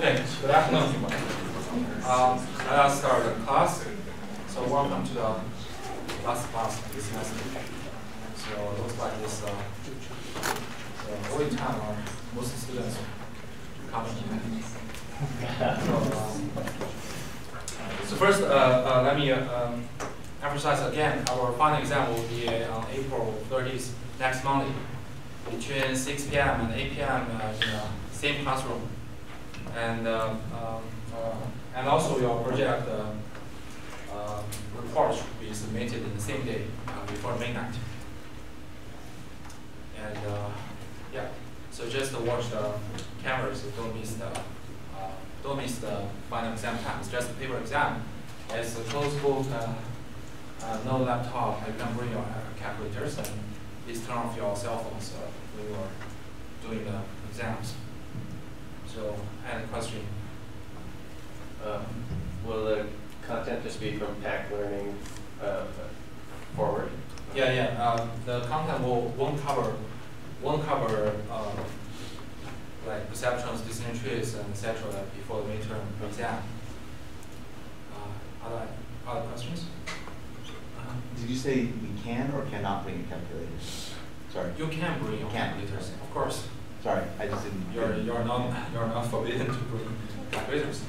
good afternoon, everyone. Um, let us start the class. So welcome to the last class this semester. So it looks like this uh, the only time our most students coming in. so, um, so first, uh, uh, let me uh, um, emphasize again, our final exam will be on April 30th, next Monday, between 6 p.m. and 8 p.m. Uh, in the same classroom. And, uh, um, uh, and also your project uh, uh, report should be submitted in the same day uh, before midnight. And uh, yeah, so just watch the cameras, don't miss the uh, don't miss the final exam time. It's just a paper exam. It's a closed book, uh, uh, no laptop. You can bring your calculators and please turn off your cell phones when you are doing the exams. So, I had a question. Um, will the content just be from PAC Learning uh, forward? Yeah, yeah. Um, the content will won't cover won't cover uh, like perceptrons, decision trees, and etc. before the midterm exam. Uh, other other questions? Did you say we can or cannot bring a calculator? Sorry. You can bring your Can. calculators, of course. Sorry, I just didn't. You're you're not you're not forbidden to bring calculators,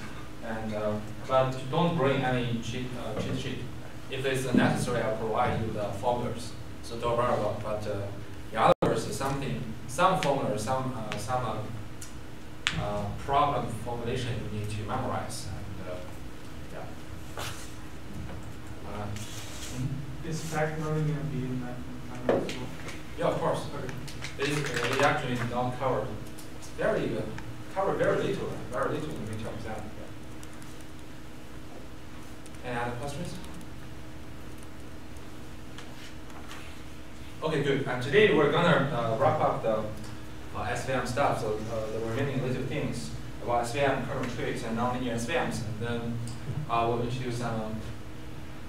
and uh, but don't bring any cheat uh, cheat sheet. If it's necessary, I'll provide you the formulas. So don't worry about. But uh, the others, something, some formula, some uh, some uh, uh, problem formulation you need to memorize. And uh, yeah. Uh, Is PAC learning going to be in that final as well? yeah, of course. It, is- it actually don't covered. very uh, cover very little, very little in midterm exam. Any other questions? Okay, good. And today we're gonna uh, wrap up the uh, SVM stuff, so uh, the remaining little things about SVM, kernel tricks, and nonlinear SVMs, and then uh, we'll introduce some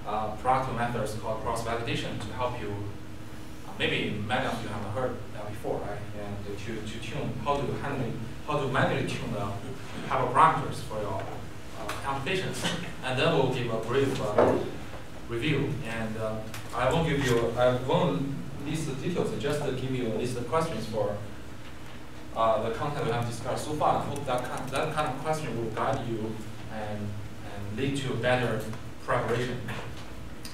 uh, practical methods called cross-validation to help you. Uh, maybe many of you haven't heard before, right? And to, to tune how to handle, how to manually tune the hyperparameters for your uh, applications, and then we'll give a brief uh, review. And uh, I won't give you, I won't list the details, just to give you a list of questions for uh, the content we have discussed so far. I hope that kind, that kind of question will guide you and, and lead to better preparation.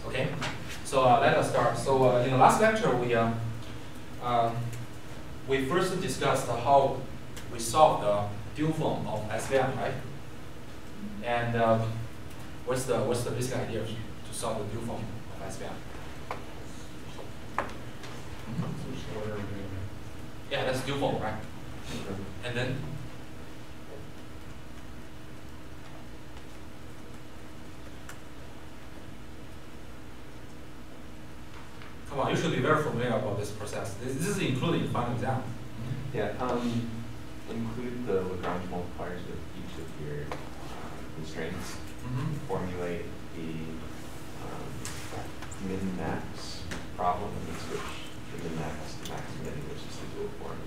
Okay, so uh, let us start. So uh, in the last lecture, we uh, um, we first discussed how we solve the dual form of SVM, right? And uh, what's the what's the basic idea to solve the dual form of SVM? Yeah, that's dual form, right? And then come on, you should be very familiar about this process. This, this is including final exam. Yeah. Um, include the Lagrange multipliers with each of your uh, constraints. Mm-hmm. Formulate the um, min-max problem switch the min-max to max-min, which is the dual form.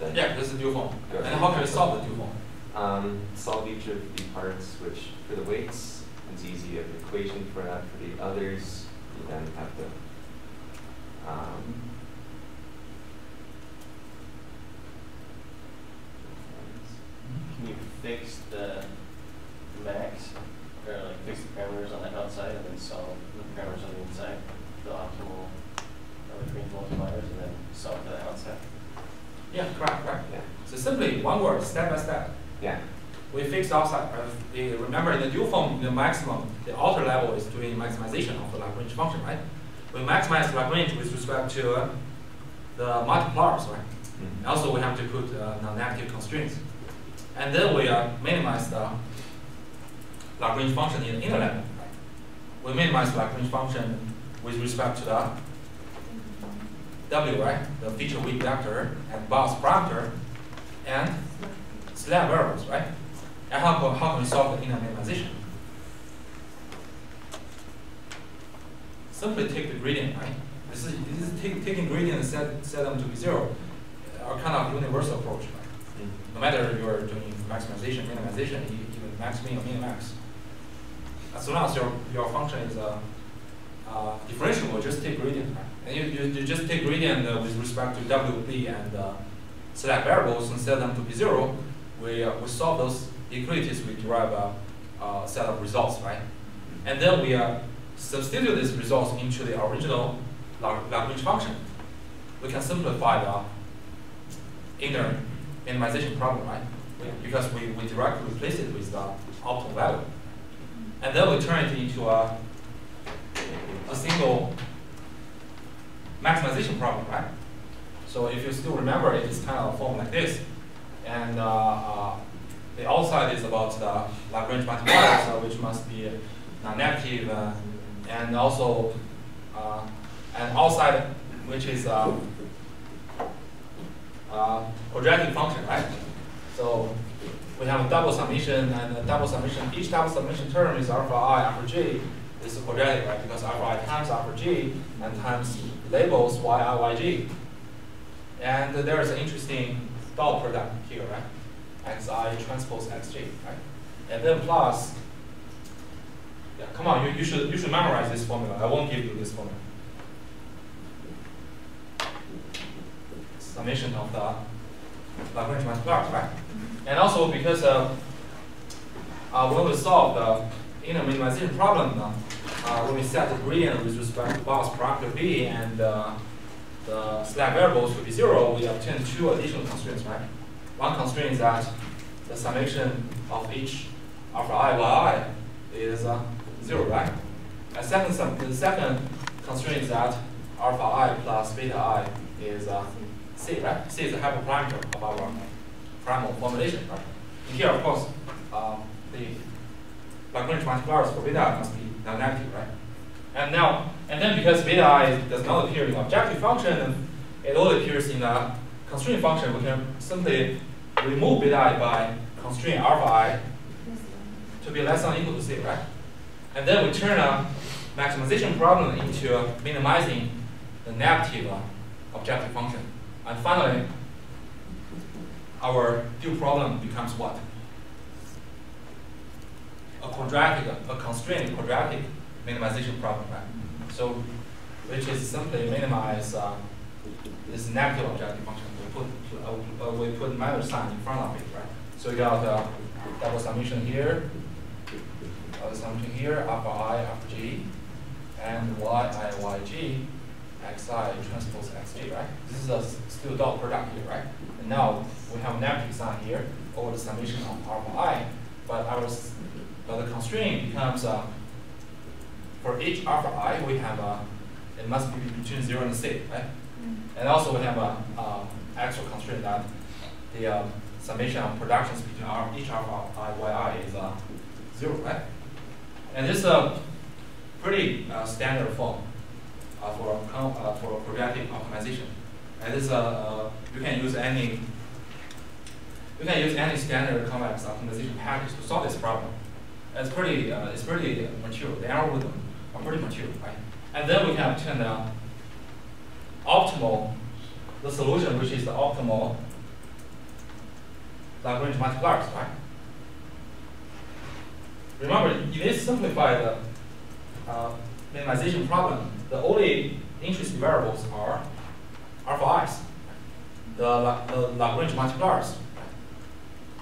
Then Yeah, this is dual form. And how can we solve the dual form? Um, solve each of the parts, which for the weights, it's easy, you have an equation for that. For the others, you then have to, um, Can you fix the max, or like fix the parameters on the outside and then solve the parameters on the inside, the optimal uh, between multipliers and then solve for the outside? Yeah, correct, correct. yeah, So simply one word, step by step. yeah, We fix outside. Uh, remember, in the dual form, the maximum, the outer level is doing maximization of the Lagrange function, right? We maximize the Lagrange with respect to uh, the multipliers, right? And also, we have to put uh, non-negative constraints. And then we uh, minimize the Lagrange function in the inner level. We minimize the Lagrange function with respect to the W, right? The feature weight vector and box parameter and slack variables, right? And how, how can we solve the inner minimization? Simply take the gradient, right? This is, this is take, taking gradient and set, set them to be zero, are kind of universal approach, right? No matter you're doing maximization, minimization, even max min or min max. As long as your, your function is uh, uh, differentiable, just take gradient, right? And you, you, you just take gradient uh, with respect to W, B, and uh, select variables and set them to be zero. We, uh, we solve those inequalities, we derive a, a set of results, right? And then we uh, substitute these results into the original Lagrange function. We can simplify the inner minimization problem, right? Because we, we directly replace it with the optimal value. And then we turn it into a, a single maximization problem, right? So if you still remember, it is kind of a form like this. And uh, uh, the outside is about the Lagrange multipliers, uh, which must be non-negative, uh, and also uh, and outside, which is a uh, quadratic function, right? So we have a double summation and a double summation. Each double summation term is alpha i alpha. This is quadratic, right? Because alpha i times alpha g and times labels y i y g. And there is an interesting dot product here, right? xi transpose xj, right? And then plus, yeah, come on, you, you should you should memorize this formula. I won't give you this formula. Summation of the Lagrange right? And also because uh, uh, when we solve the inner minimization problem, uh, uh, when we set the gradient with respect to box parameter b and uh, the slack variables to be zero, we obtain two additional constraints, right? One constraint is that the summation of each alpha i yi is uh, zero, right? And second, sum, the second constraint is that alpha i plus beta i is uh, c, right? C is the hyperparameter of our primal formulation, right? And here, of course, uh, the Lagrange multipliers for beta i must be non-negative, right? And now, and then because beta i does not appear in objective function, it only appears in a constraint function, we can simply remove beta i by constrain alpha i to be less than or equal to c, right? And then we turn a maximization problem into minimizing the negative objective function. And finally, our due problem becomes what? A quadratic, a constrained quadratic minimization problem, right? So, which is simply minimize uh, this negative objective function. We put uh, we put minus sign in front of it, right? So we got uh, double summation here, double summation here, alpha i, alpha g, and y i y g, xi transpose xg, right? This is a still dot product here, right? And now we have negative sign here over the summation of alpha i, but our but the constraint becomes uh, for each alpha i we have a it must be between zero and c, right? And also we have a, extra constraint that the uh, summation of productions between our, each alpha i y i is uh, zero, right? And this is a pretty uh, standard form uh, for uh, for quadratic optimization. And this you can use any you can use any standard convex optimization package to solve this problem. It's pretty uh, it's pretty mature. The algorithm are pretty mature, right? And then we can obtain the optimal the solution, which is the optimal Lagrange multipliers, right? Remember, in this simplified uh, minimization problem, the only interest variables are alpha i's, the, the Lagrange multipliers.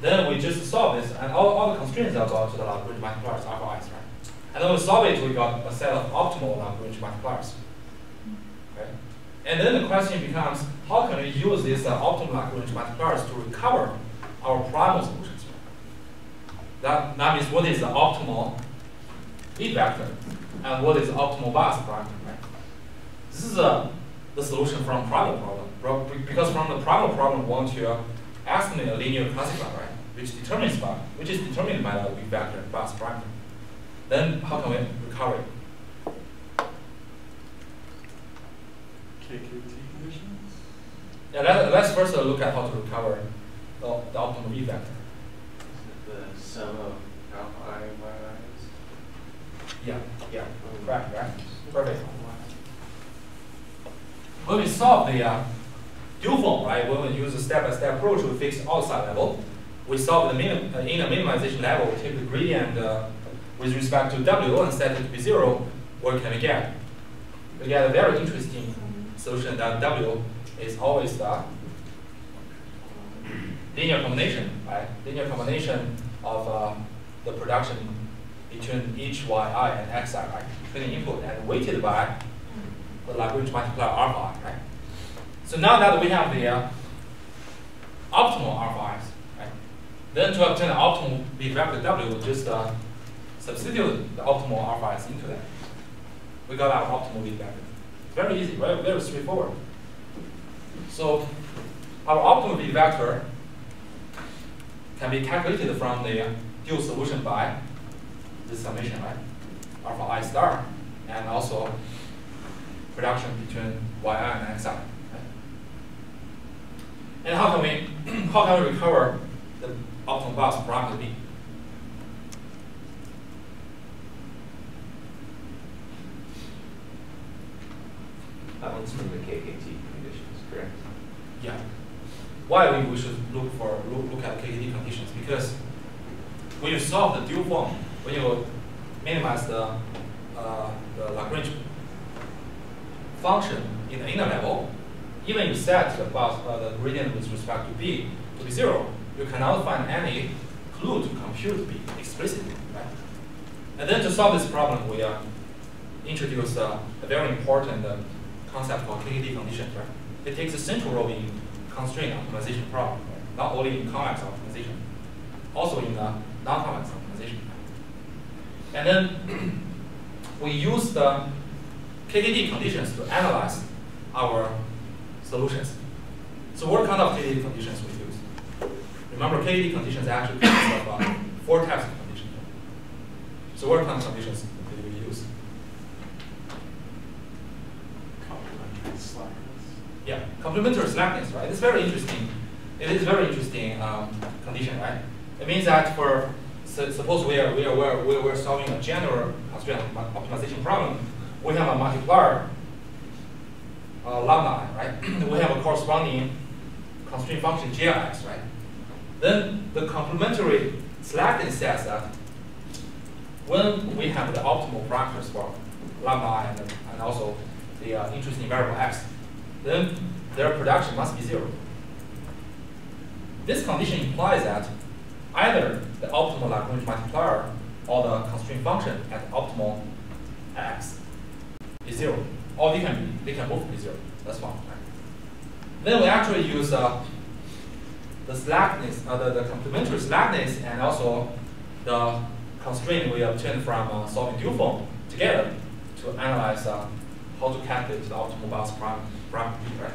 Then we just solve this, and all, all the constraints are about the Lagrange multipliers, alpha i's, right? And then we solve it, we got a set of optimal Lagrange multipliers. Okay? And then the question becomes, how can we use these uh, optimal Lagrange multipliers to recover our primal solutions? That, that means what is the optimal lead vector and what is the optimal bias parameter, right? This is a the solution from primal problem. Pro- Because from the primal problem, we want to estimate a linear classifier, right? Which determines by, which is determined by the V vector bias parameter. Then how can we recover it? KKT conditions? Yeah, let, let's first look at how to recover the, the optimal V vector. The sum of alpha i and y i's. Yeah, yeah, correct, right? Perfect. When we solve the uh, dual form, right, when we use a step-by-step approach to fix outside level, we solve the minim, uh, in a minimization level, we take the gradient uh, with respect to W and set it to be zero, what can we get? We get a very interesting solution that W is always the linear combination, right? Linear combination of uh, the production between each yi and xi, right? Training input and weighted by the Lagrange multiplier alpha right? So now that we have the uh, optimal alpha i's, right? Then to obtain the optimal B vector W, we just uh, substitute the optimal alpha i's into that. We got our optimal B vector. Very easy, very, very straightforward. So our optimal B vector can be calculated from the dual solution by this summation, right? Alpha i star, and also production between yi and xi. Right? And how can we how can we recover the optimal bus parameter b? That one's from the KKT conditions, correct? Yeah. Why we, should look for look, look at KKT conditions? Because when you solve the dual form, when you minimize the uh, the Lagrange function in the inner level, even you set the bus uh, the gradient with respect to b to be zero, you cannot find any clue to compute b explicitly, right? And then to solve this problem, we uh, introduce uh, a very important uh, concept called KKT conditions, right? It takes a central role in constraint optimization problem, not only in convex optimization, also in uh, non-convex optimization. And then we use the KKT conditions to analyze our solutions. So what kind of KKT conditions we use? Remember, KKT conditions actually consist of uh, four types of conditions. So what kind of conditions did we use? Complementary slackness. Yeah, complementary slackness, right? It's very interesting. It is very interesting um, condition, right? It means that for so suppose we are we are we're, we're, we're solving a general constraint optimization problem, we have a multiplier uh, lambda, right? we have a corresponding constraint function jix, right? Then the complementary slackness says that when we have the optimal parameters for lambda and, and also the uh, interesting variable x, then their production must be zero. This condition implies that either the optimal Lagrange multiplier or the constraint function at optimal x is zero, or they can they can both be zero. That's one. Then we actually use uh, the slackness, uh, the, the complementary slackness, and also the constraint we obtained from uh, solving dual form together to analyze uh, how to calculate the optimal bus parameter, parameter right?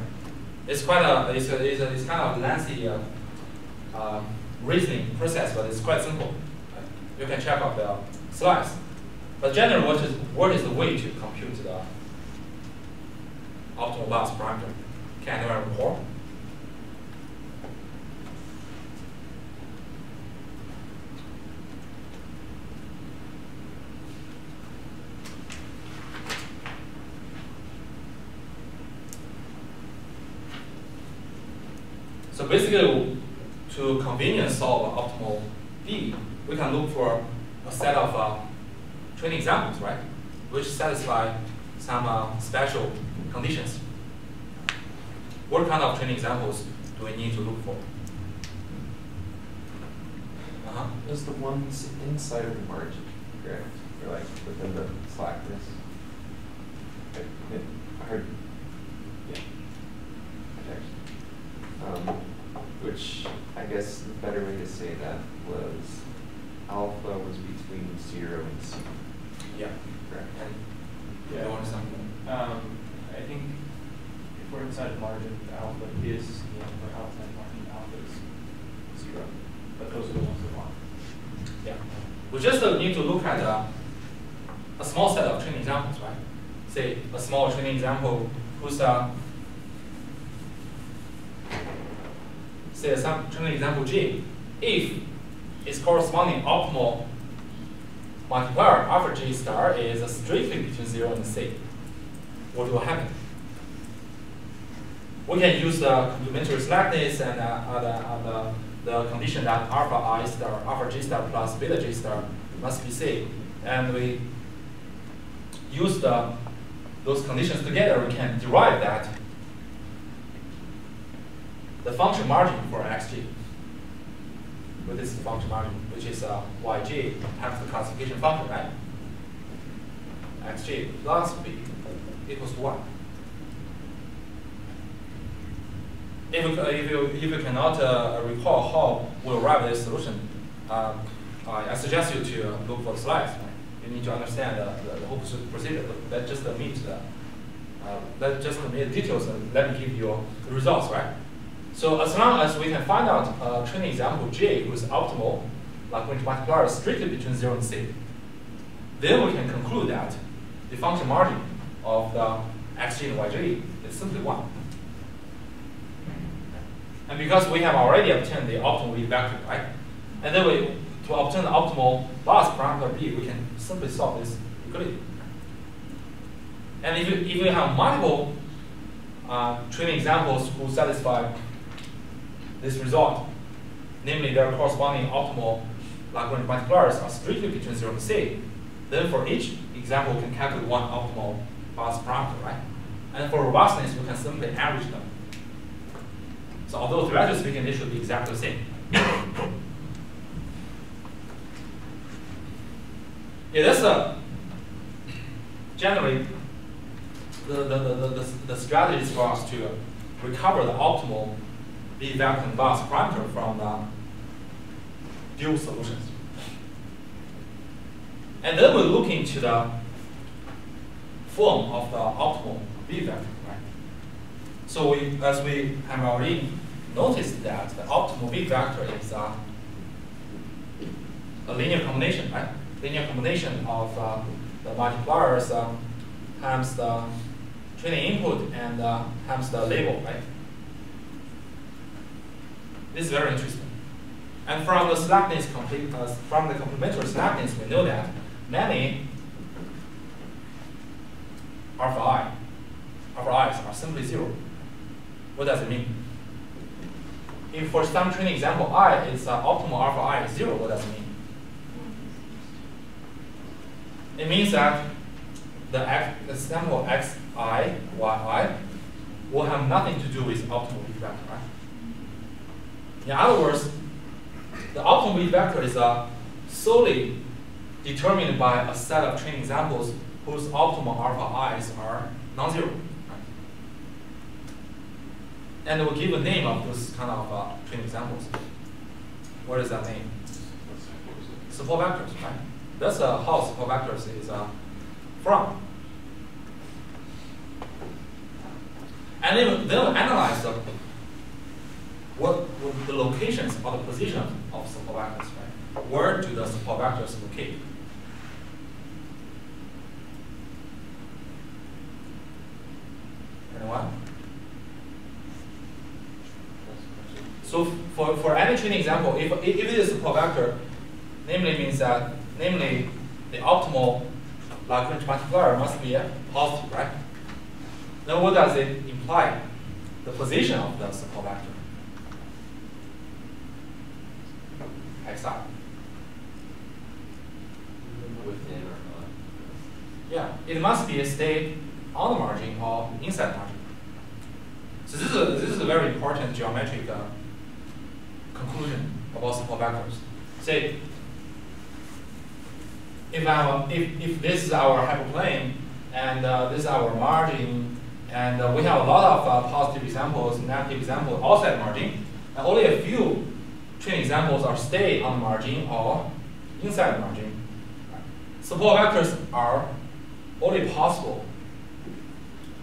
It's quite a, it's, a, it's, a, it's kind of lengthy uh, uh, reasoning process, but it's quite simple. Right? You can check out the slides. But generally, what is, what is the way to compute the optimal bus parameter? Can anyone recall? So basically, to conveniently solve an optimal V, we can look for a set of uh, training examples, right? Which satisfy some uh, special conditions. What kind of training examples do we need to look for? Uh-huh. Is the ones inside of the margin, correct? Or like within the slackness? It, I heard, yeah. Um, which I guess the better way to say that was alpha was between zero and C, Yeah. correct? And Yeah. you want something? Um, I think for inside the margin, the alpha is one, for outside margin, alpha is zero. But those are the ones that want. Yeah. We just uh, need to look at uh, a small set of training examples, right? Say a small training example whose uh, say some training example G, if its corresponding optimal multiplier alpha G star is a strictly between zero and C, what will happen? We can use the complementary slackness and uh, other, other the condition that alpha i star, alpha g star plus beta g star must be C. And we use the, those conditions together, we can derive that the function margin for xg. Well, this is the function margin, which is uh, yg times the classification function, right? xg plus b equals to 1. If you, if you, if you cannot uh, recall how we arrive at this solution, um, I suggest you to look for the slides. Right? You need to understand uh, the, the whole procedure. Let just the, uh, let just meet details and let me give you the results, right? So as long as we can find out a training example J who is optimal Lagrange multiplier is strictly between 0 and C, then we can conclude that the function margin of the xg and yg is simply 1. And because we have already obtained the optimal V vector, right? And then we, to obtain the optimal last parameter B, we can simply solve this equation. And if you, if you have multiple uh, training examples who satisfy this result, namely their corresponding optimal Lagrange multipliers are strictly between 0 and C, then for each example, we can calculate one optimal last parameter, right? And for robustness, we can simply average them. So although theoretically speaking, they should be exactly the same. yeah, that's uh, generally the, the, the, the, the strategies for us to recover the optimal V vector and bus parameter from the dual solutions. And then we look into the form of the optimal V vector. right? So we, as we have already noticed that the optimal V vector is uh, a linear combination, right? Linear combination of uh, the multipliers uh, times the training input and uh, times the label, right? This is very interesting. And from the slackness complete, uh, from the complementary slackness, we know that many alpha i, alpha i's are simply zero. What does it mean? If for some training example i is uh, optimal alpha i is zero, what does it mean? It means that the, x, the sample xi, yi will have nothing to do with optimal V right? In other words, the optimal V vector is uh, solely determined by a set of training examples whose optimal alpha i's are non-zero. And we'll give a name of those kind of uh, training examples. What is that name? Support vectors, right? That's uh, how support vectors is uh, from. And then, then we analyze the, what, what the locations or the position of support vectors, right? Where do the support vectors locate? Anyone? So for, for any training example, if, if it is a support vector, namely means that, namely the optimal Lagrange multiplier must be positive, right? Then what does it imply? The position of the support vector. Within or not? Yeah, it must be a state on the margin or inside margin. So this is a, this is a very important geometric uh, conclusion about support vectors. Say, if, our, if, if this is our hyperplane and uh, this is our margin, and uh, we have a lot of uh, positive examples, negative examples outside margin, and only a few examples are stay on the margin or inside the margin. Support vectors are only possible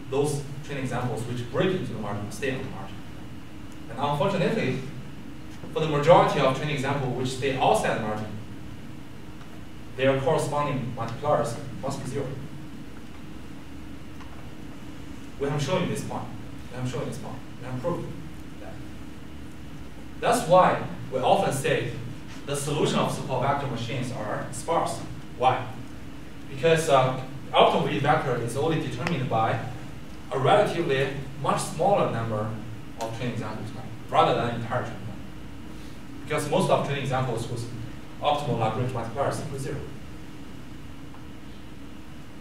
those training examples which break into the margin, stay on the margin. And unfortunately, for the majority of training examples which stay outside the margin, their corresponding multipliers must be zero. We have shown you this point. We have shown you this point. We have proved that. That's why we often say the solution of support vector machines are sparse. Why? Because uh, optimal vector is only determined by a relatively much smaller number of training examples, rather than entire training. Because most of training examples with optimal Lagrange multiplier are simply zero.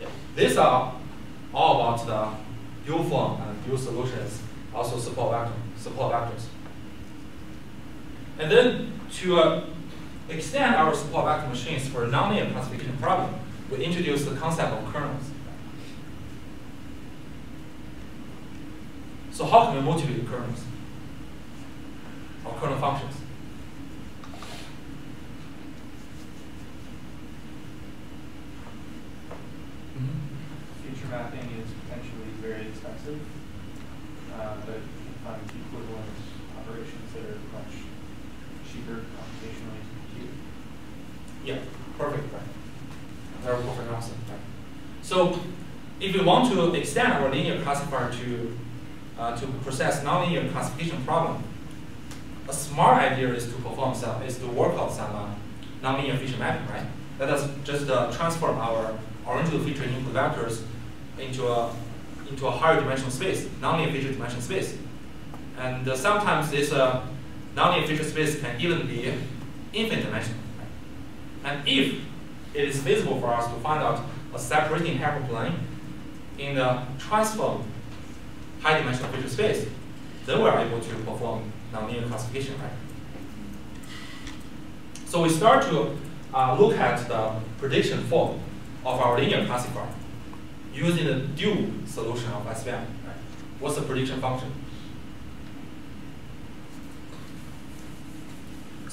Yeah. These are all about the dual form and dual solutions, also support vector, support vectors. And then to uh, extend our support vector machines for a nonlinear classification problem, we introduce the concept of kernels. So how can we motivate kernels? Or kernel functions? Feature mapping is potentially very expensive, uh, but you can find equivalent operations that are much cheaper computationally to compute. Yeah, perfect, right. Perfect right. So if we want to extend our linear classifier to uh, to process nonlinear classification problem, a smart idea is to perform some is to work out some uh, nonlinear feature mapping, right? Let us just uh, transform our original feature input vectors into a into a higher dimensional space, nonlinear feature dimension space. And uh, sometimes this uh, nonlinear feature space can even be infinite dimensional. And if it is feasible for us to find out a separating hyperplane in the transformed high dimensional feature space, then we're able to perform nonlinear classification, right? So we start to uh, look at the prediction form of our linear classifier using the dual solution of SVM. Right? What's the prediction function?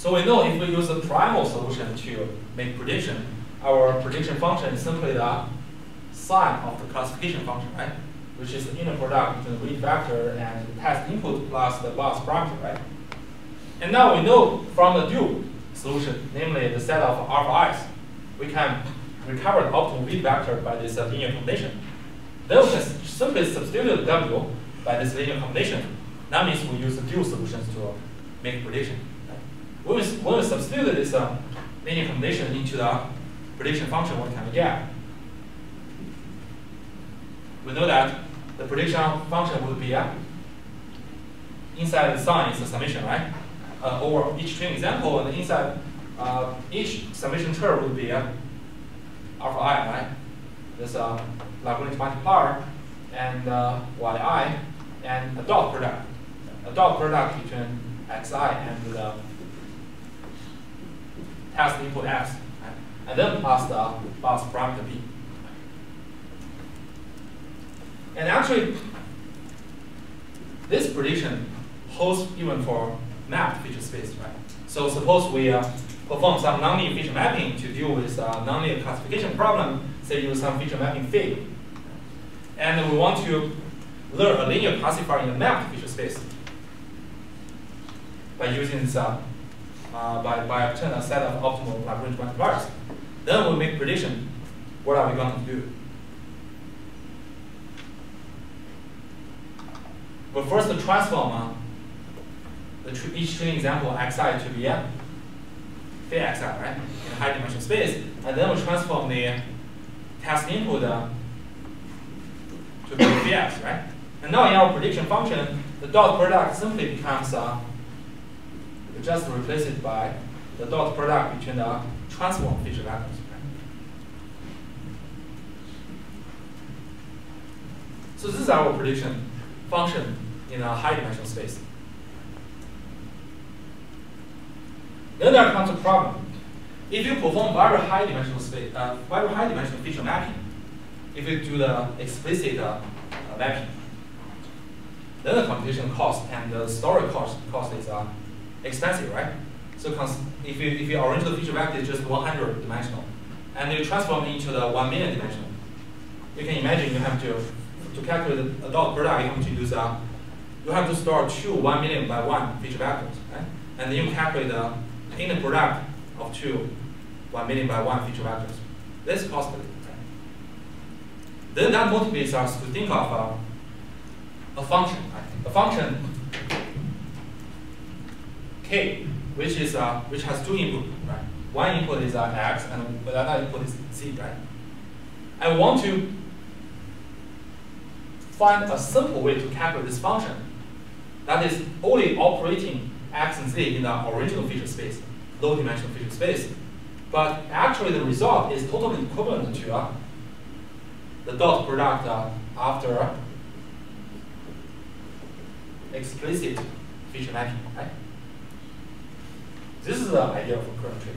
So we know if we use the primal solution to make prediction, our prediction function is simply the sign of the classification function, right? Which is the inner product between the read vector and the test input plus the boss parameter, right? And now we know from the dual solution, namely the set of alpha i's, we can recover the optimal read vector by this uh, linear combination. Then we can simply substitute W by this linear combination. That means we use the dual solutions to make prediction. When we, when we substitute this uh, linear combination into the prediction function, what can we get? We know that the prediction function would be uh, inside the sign is a summation, right? Uh, over each training example, and inside uh, each summation term would be uh, alpha i, right? This uh, Lagrange multiplier and uh, yi and a dot product. A dot product between xi and the test input x, right? and then pass the boss parameter b. And actually, this prediction holds even for mapped feature space, right? So suppose we uh, perform some nonlinear feature mapping to deal with a nonlinear classification problem, say use some feature mapping fig. And we want to learn a linear classifier in a mapped feature space by using this, uh, uh, by, by obtaining a set of optimal Lagrange multipliers. Then we make prediction. What are we going to do? But first, transform uh, the tr each training example xi to be a phi xi, right, in a high dimensional space, and then we transform the test input uh, to be phi x, right? And now in our prediction function, the dot product simply becomes uh, we just replace it by the dot product between the transform feature. Right? So this is our prediction function in a high dimensional space. Then there comes a problem. If you perform very high dimensional space, uh, very high dimensional feature mapping, if you do the explicit uh, mapping, then the computation cost and the storage cost cost is uh, expensive, right? So if you if your original feature vector is just 100 dimensional, and you transform it into the 1 million dimensional, you can imagine you have to to calculate the dot product, you have to use a, you have to store two one million by one feature vectors, right? And then you calculate the inner product of two one million by one feature vectors. This is costly. Right? Then that motivates us to think of uh, a function, right? a function k, which is uh, which has two inputs, right? One input is uh, x, and the other input is z, right? I want to find a simple way to calculate this function that is only operating x and z in the original feature space, low dimensional feature space. But actually the result is totally equivalent to uh, the dot product uh, after explicit feature mapping, right? This is the idea of a kernel trick.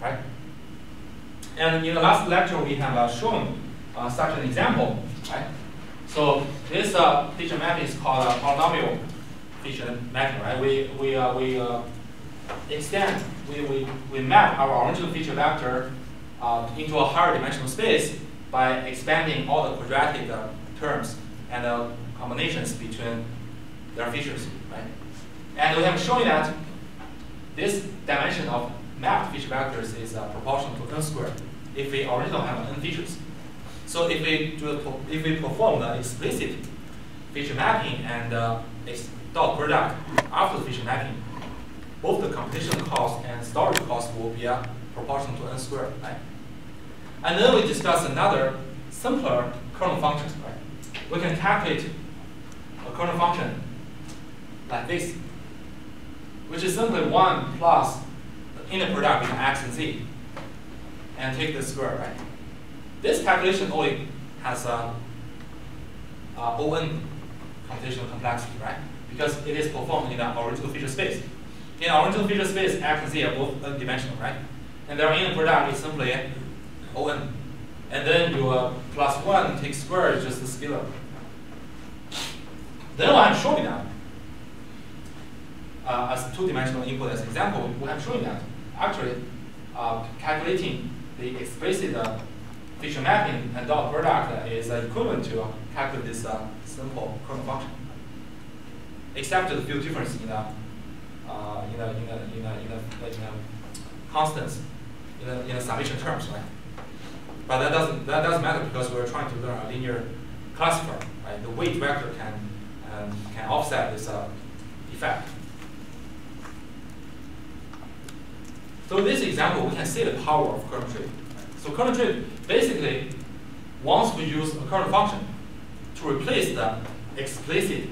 Right? And in the last lecture, we have uh, shown uh, such an example, right? So this uh, feature mapping is called a polynomial feature mapping, right? We, we, uh, we uh, extend, we, we, we map our original feature vector uh, into a higher dimensional space by expanding all the quadratic terms and combinations between their features? And we have shown that this dimension of mapped feature vectors is uh, proportional to n squared if we originally have n features. So if we do if we perform the explicit feature mapping and uh, dot product after the feature mapping, both the computational cost and storage cost will be uh, proportional to n squared, right? And then we discuss another simpler kernel function, right? We can calculate a kernel function like this, which is simply 1 plus the inner product between x and z, and take the square, right? This calculation only has um, a, a ON computational complexity, right? Because it is performed in the original feature space. In the original feature space, x and z are both n-dimensional, right? And their inner product is simply ON. And then you plus 1 take square is just a scalar. Then I'm showing that, uh, as two-dimensional input as example, we I'm showing that actually uh, calculating the explicit uh, feature mapping and dot product is equivalent to calculate this uh, simple kernel function. Except the few difference in the uh, in the in the in the in the, in the constants in the in the summation terms, right? But that doesn't that doesn't matter because we're trying to learn a linear classifier, right? The weight vector can um, can offset this uh, effect. So in this example, we can see the power of kernel trick. So kernel trick basically wants to use a kernel function to replace the explicit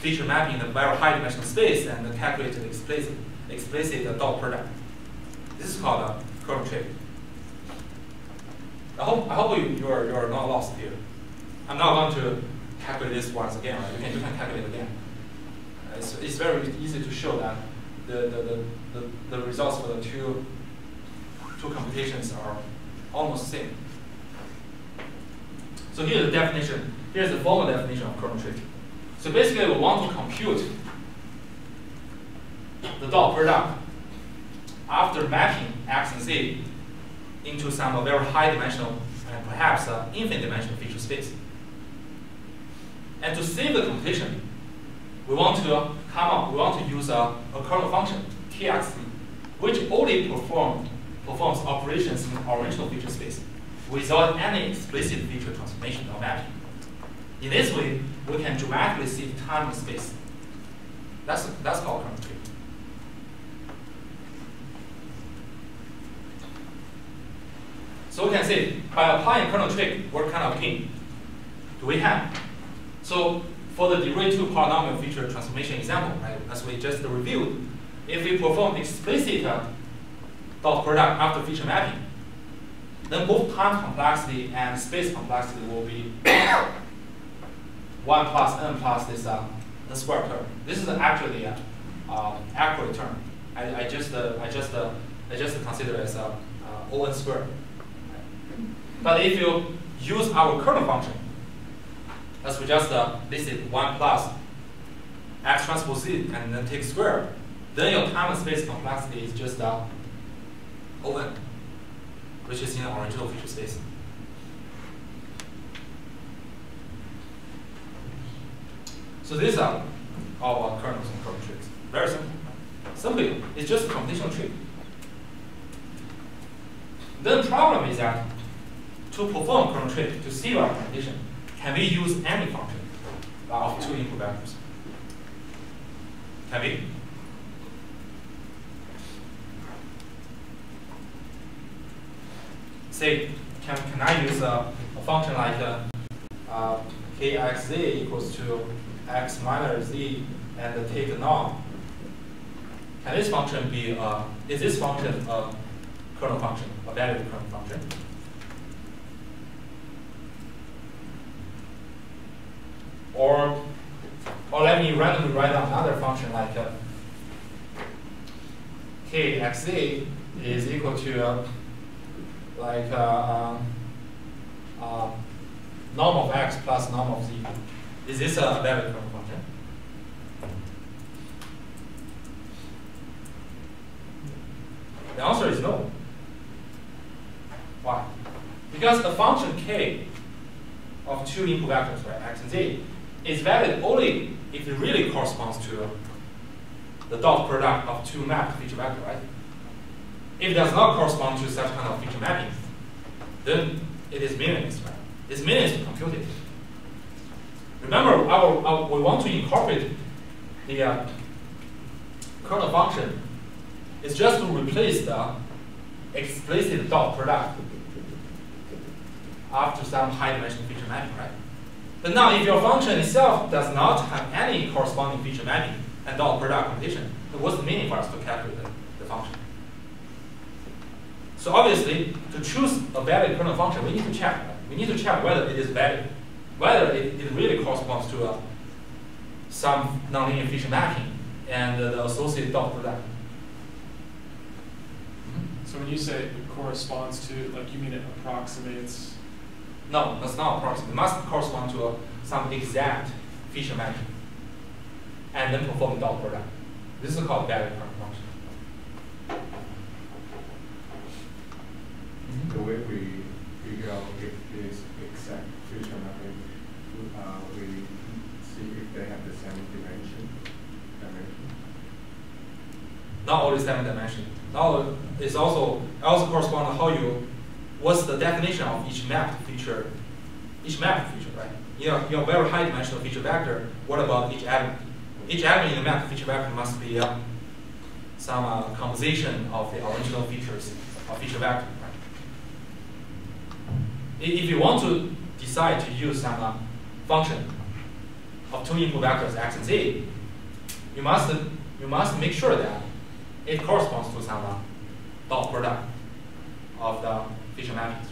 feature mapping in a very high dimensional space and calculate the explicit, explicit dot product. This is called a kernel trick. I hope, I hope you, you, are, you are not lost here. I'm not going to calculate this once again, right? You can, you can calculate again. Uh, it's, it's very easy to show that the, the, the, the, the results for the two, two computations are almost the same. So here's the definition, here's the formal definition of kernel trick. So basically we want to compute the dot product after mapping x and z into some very high dimensional and perhaps uh, infinite dimensional feature space. And to save the computation, we want to come up, we want to use a, a kernel function, kxz, which only perform, performs operations in original feature space without any explicit feature transformation or mapping. In this way, we can dramatically save time and space. That's, that's called kernel trick. So we can say, by applying kernel trick, what kind of gain do we have? So for the degree 2 polynomial feature transformation example, right, as we just reviewed, if we perform explicit uh, dot product after feature mapping, then both time complexity and space complexity will be 1 plus n plus this uh, the square term. This is actually an uh, accurate term. I, I just uh, I just uh, I just consider it as a uh, O n squared. But if you use our kernel function, as we just uh, listed 1 plus x transpose z and then take square, then your time space complexity is just uh, open, which is in the original feature space. So these are our kernels and kernel tricks. Very simple. Simple. It's just a computational trick. The problem is that to perform kernel trick to see our condition, can we use any function of two input vectors? Can we? Say, can, can I use a, a function like uh, uh, kxz equals to x minus z and take a norm? Can this function be, uh, is this function a kernel function, a valid kernel function? Or, or let me randomly write down another function like uh, is equal to uh, like uh, uh, norm of x plus norm of z. Is this a valid function? The answer is no. Why? Because the function k of two input vectors, right, x and z, is valid only if it really corresponds to the dot product of two mapped feature vectors, right? If it does not correspond to such kind of feature mapping, then it is meaningless, right? It's meaningless to compute it. Remember, our, our, we want to incorporate the uh, kernel function. It's just to replace the explicit dot product after some high dimensional feature mapping, right? But now, if your function itself does not have any corresponding feature mapping and dot product condition, then what's the meaning for us to calculate the, the function? So obviously, to choose a valid kernel function, we need to check. Right? We need to check whether it is valid, whether it, it really corresponds to uh, some nonlinear feature mapping and uh, the associated dot product. So when you say it corresponds to, like you mean it approximates? No, that's not approximate. It must correspond to uh, some exact feature mapping and then perform dot product. This is called valid kernel function. The way we figure out if this exact feature mapping, uh, we see if they have the same dimension. dimension. Not only seven dimension. Now it's also also correspond to how you what's the definition of each mapped feature, each mapped feature, right? You know, you know, very high dimensional feature vector. What about each element? Each element in the mapped feature vector must be uh, some uh, composition of the original features of feature vector. Right? I- If you want to decide to use some uh, function of two input vectors x and z, you must you must make sure that it corresponds to some uh, dot product of the feature mappings.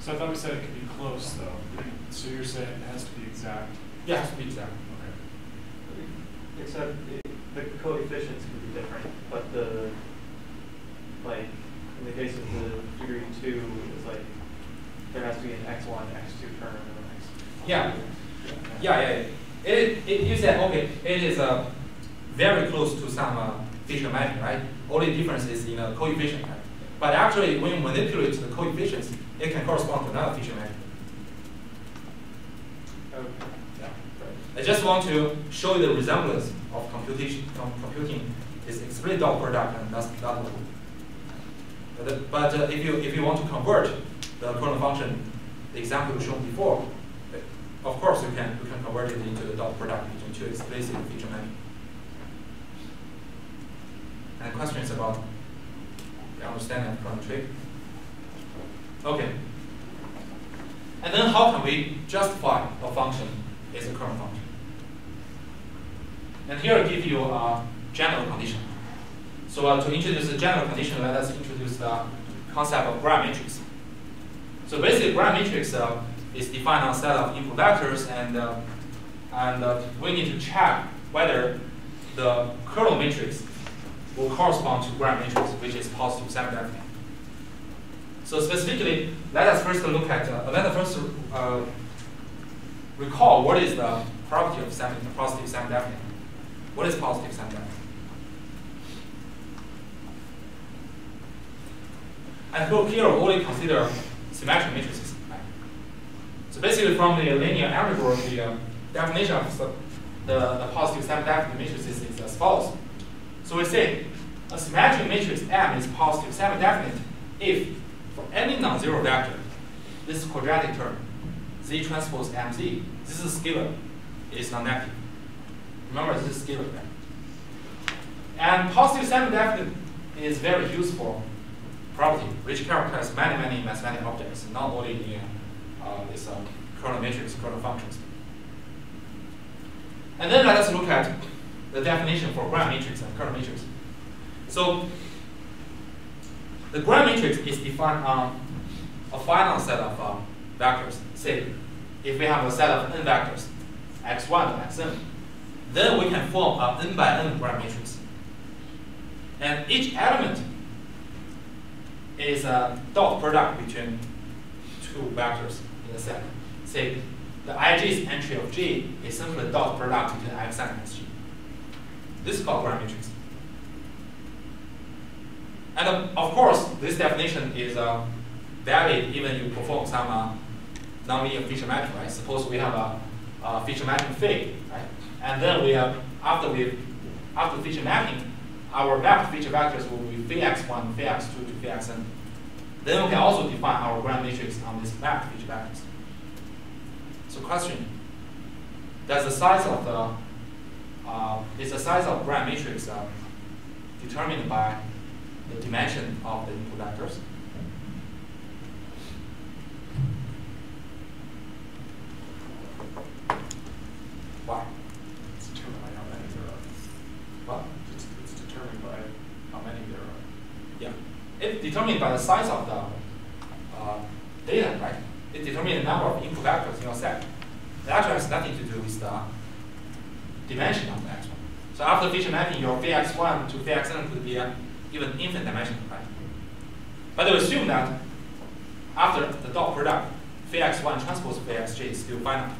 So I thought we said it could be close though. So you're saying it has to be exact? Yeah, it has to be exact. Okay. Except the- the coefficients could be different, but the, like, in the case of the degree two, it's like, there has to be an x one, x two term, and an x. Yeah. Yeah, yeah. yeah. It, it, you said, okay, it is uh, very close to some uh, feature mapping, right? Only difference is in a coefficient, right? But actually, when you manipulate the coefficients, it can correspond to another feature mapping. Okay. Yeah. I just want to show you the resemblance of computation, com- computing is explicit dot product and that's that one. But, uh, uh, if you if you want to convert the kernel function, the example shown before, uh, of course you can you can convert it into the dot product between two explicit feature mapping. And questions about the understanding of kernel trick? Okay. And then how can we justify a function is a kernel function? And here I give you a general condition. So uh, to introduce the general condition, let us introduce the concept of gram matrix. So basically, gram matrix uh, is defined on a set of input vectors, and uh, and uh, we need to check whether the kernel matrix will correspond to gram matrix, which is positive semi-definite. So specifically, let us first look at, uh, let us first uh, recall what is the property of semi, positive semi-definite. What is positive semi-definite? And here here only consider symmetric matrices. So basically from the linear algebra, the uh, definition of the, the, positive semi-definite matrices is as follows. So we say a symmetric matrix M is positive semi-definite if for any non-zero vector, this quadratic term, Z transpose MZ, this is scalar, is non-negative. Remember, this is scalar? And positive semi-definite is very useful property, which characterizes many, many mathematical objects, not only in uh, this um, kernel matrix, kernel functions. And then let us look at the definition for Gram matrix and kernel matrix. So the Gram matrix is defined on a finite set of uh, vectors. Say, if we have a set of n vectors, x1 to xn, then we can form a n by n Gram matrix. And each element is a dot product between two vectors in the set. Say, the ij's entry of G is simply dot product between x and xg. This is called Gram matrix. And uh, of course, this definition is uh, valid even you perform some uh, nonlinear feature mapping, right? Suppose we have a, a feature mapping fig, right? And then we have, after we, after feature mapping, our mapped feature vectors will be phi x1, phi x2 to phi xn. Then we can also define our Gram matrix on this mapped feature vectors. So question, does the size of the, uh, is the size of Gram matrix uh, determined by the dimension of the input vectors? Why? It's determined by how many there are. What? It's, it's determined by how many there are. Yeah. It's determined by the size of the uh, data, right? It determines the number of input vectors in your set. The actually has nothing to do with the dimension of the x1. So after feature mapping, your phi x1 to phi xn could be uh, even infinite dimensional, right? But we assume that after the dot product, phi x1 transpose phi xj is still finite.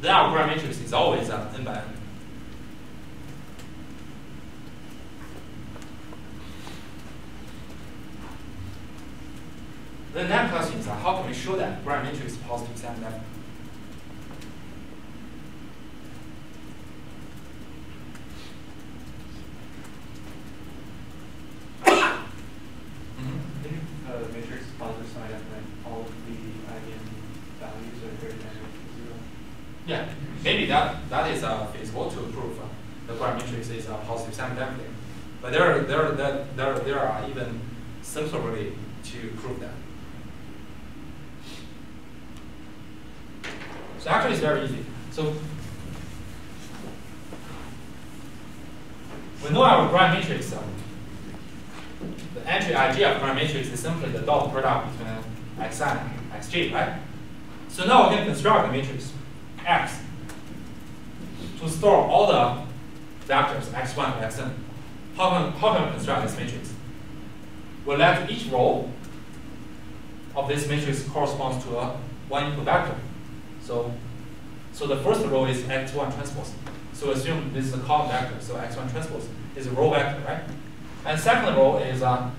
Then our matrix is always uh, n by n. The next question is how can we show that Gram matrix is positive semi-definite? If the matrix positive semi-definite, all the eigenvalues are greater than or equal to zero. Yeah, maybe that, that is uh, feasible to prove uh, the Gram matrix is uh, positive semi-definite. But there, are- there, are- there, there, there are even simpler way to prove that. So actually it's very easy. So we know our Gram matrix. Uh, the entry ig of Gram matrix is simply the dot product between x and xg, right? So now we can construct a matrix X to store all the vectors x1 to xn. How can, how can we construct this matrix? We let each row of this matrix corresponds to a one input vector. So, so the first row is x1 transpose. So assume this is a column vector, so x1 transpose is a row vector, right? And second row is uh,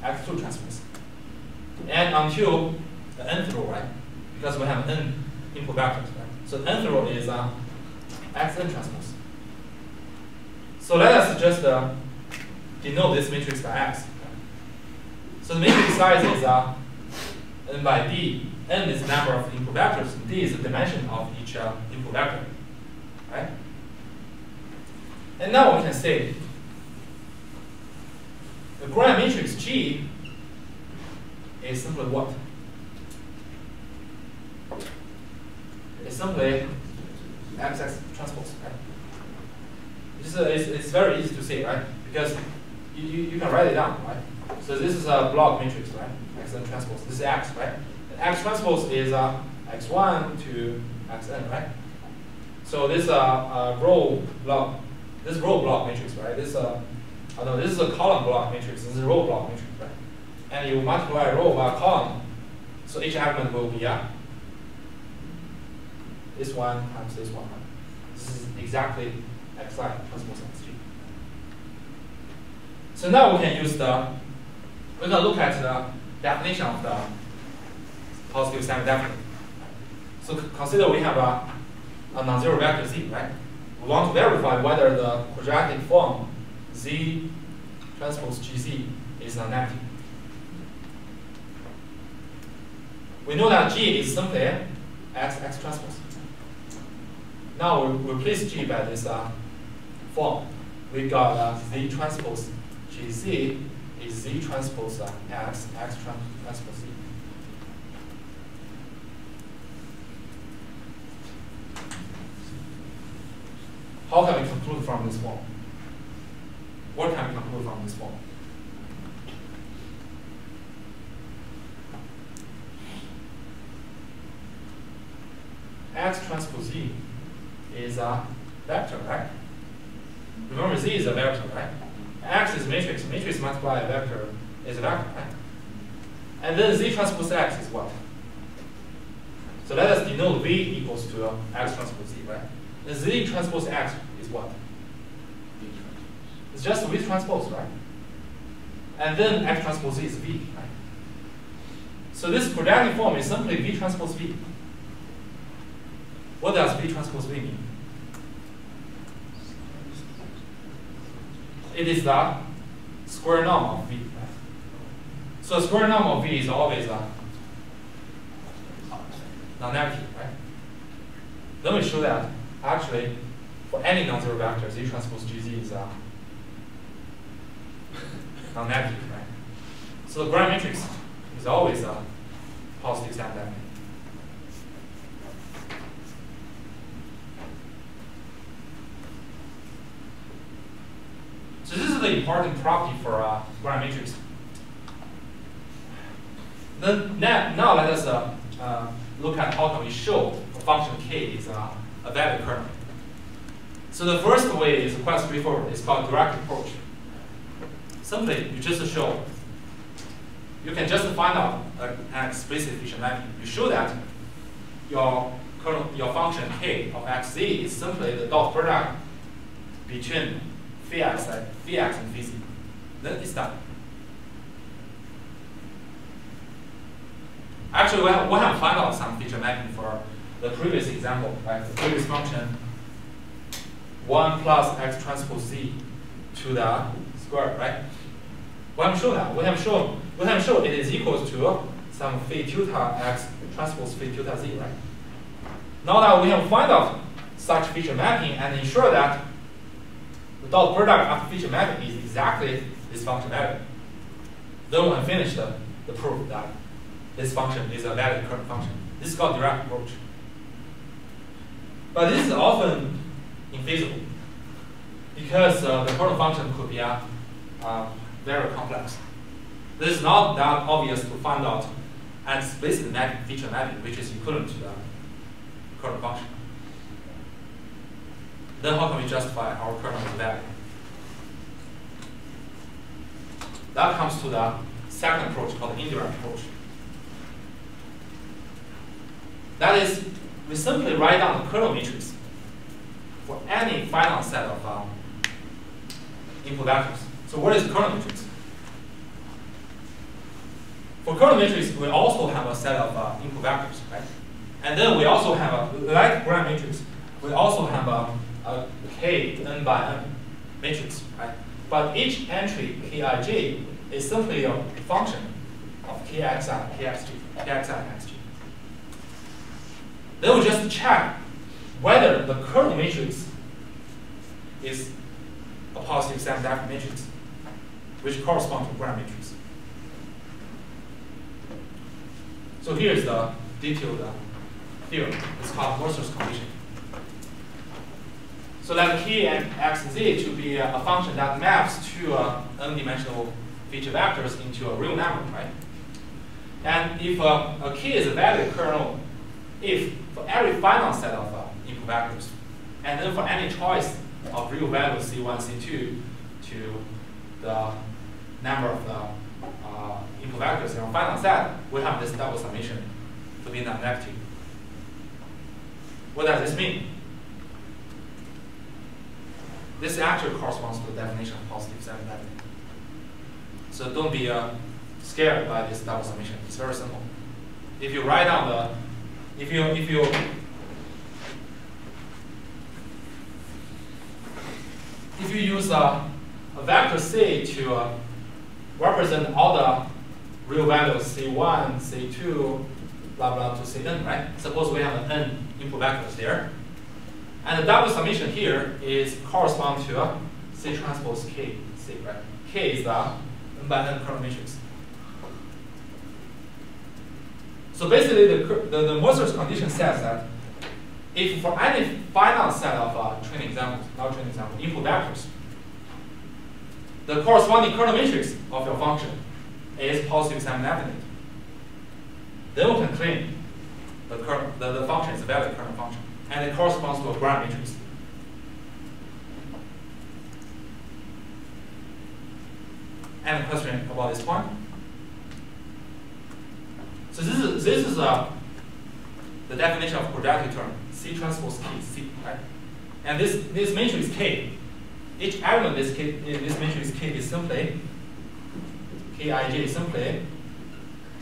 x2 transpose. And until the nth row, right? Because we have n input vectors, right? So the nth row is uh, xn transpose. So let us just uh, denote this matrix by x. So the matrix size is uh, n by d. n is the number of input vectors. And d is the dimension of each uh, input vector, right? And now we can say the Gram matrix G is simply what? It's simply XX transpose, right? This is, it's, it's very easy to see, right? Because you, you, you can write it down, right? So this is a block matrix, right? Xn transpose. This is X, right? X transpose is uh, X1 to Xn, right? So this uh, uh, row block, this row block matrix, right? This uh, oh no, this is a column block matrix. This is a row block matrix, right? And you multiply row by column, so each element will be uh, this one times this one. This is exactly xi transpose xg. So now we can use the, we can look at the definition of the positive semi-definite. So consider we have a a non-zero vector z, right? We want to verify whether the quadratic form z transpose gz is non-negative. We know that g is simply x x transpose. Now we replace g by this uh, form. We got uh, z transpose gz is z transpose uh, x x trans transpose z. How can we conclude from this form? What can we conclude from this form? X transpose Z is a vector, right? Remember Z is a vector, right? X is matrix, matrix multiplied by a vector is a vector, right? And then Z transpose X is what? So let us denote V equals to X transpose Z, right? The Z transpose X is what? It's just V transpose, right? And then X transpose is V, right? So this quadratic form is simply V transpose V. What does V transpose V mean? It is the square norm of V. Right? So square norm of V is always a non-negative, right? Then we show that actually for any non-zero vector, Z transpose GZ is a non-negative, right? So the Gram matrix is always a positive subdiamond. So this is the important property for uh, Gram matrix. Then now, now let us uh, uh, look at how can we show a function k is uh, a valid kernel. So the first way is quite straightforward. It's called direct approach. Simply, you just show. You can just find out uh, an explicit feature mapping. You show that your kernel, your function k of xz is simply the dot product between phi x, and phi x and phi z. Then it's done. Actually, we have, we have found out some feature mapping for the previous example, like The previous function 1 plus x transpose z to the square, right? We have shown that. We have shown we have shown it is equal to some phi tilde x transpose phi tilde z, right? Now that we have found out such feature mapping and ensure that the dot product of feature mapping is exactly this function value, then we can finish the, the proof that this function is a valid kernel function. This is called direct approach. But this is often infeasible because uh, the kernel function could be uh, uh, very complex. This is not that obvious to find out an explicit mapping, feature mapping, which is equivalent to the kernel function. Then how can we justify our kernel valid? That comes to the second approach called the indirect approach. That is, we simply write down the kernel matrix for any finite set of um, input vectors. So what is the kernel matrix? For kernel matrix, we also have a set of uh, input vectors, right? And then we also have a, like Gram matrix, we also have a, a k n by n matrix, right? But each entry kij is simply a function of kxi, kxg, kxi, and xg. Then we just check whether the kernel matrix is a positive semi-definite matrix, which corresponds to Gram matrix. So here's the detailed uh, theorem. It's called Mercer's condition. So let k and x and z to be a, a function that maps two uh, n-dimensional feature vectors into a real number, right? And if uh, a k is a valid kernel, if for every final set of vectors, and then for any choice of real values c1, c2 to the number of the uh, input vectors our final set, we have this double summation to be non-negative. What does this mean? This actually corresponds to the definition of positive semi-definite. So don't be uh, scared by this double summation. It's very simple. If you write down the, if you if you if you use a, a vector C to uh, represent all the real values C1, C2, blah blah to Cn, right? Suppose we have an n input vectors there. And the double summation here is correspond to uh, C transpose K, C, right? K is the n by n kernel matrix. So basically, the, the, the Mercer's condition says that if for any finite set of uh, training examples, not training example, input vectors, the corresponding kernel matrix of your function is positive semi-definite, then we can claim the, the, the function is a valid kernel function, and it corresponds to a Gram matrix. Any question about this point? So this is this is uh, the definition of projective term C transpose K C, right? And this this matrix K, each element this K this matrix K is simply Kij is simply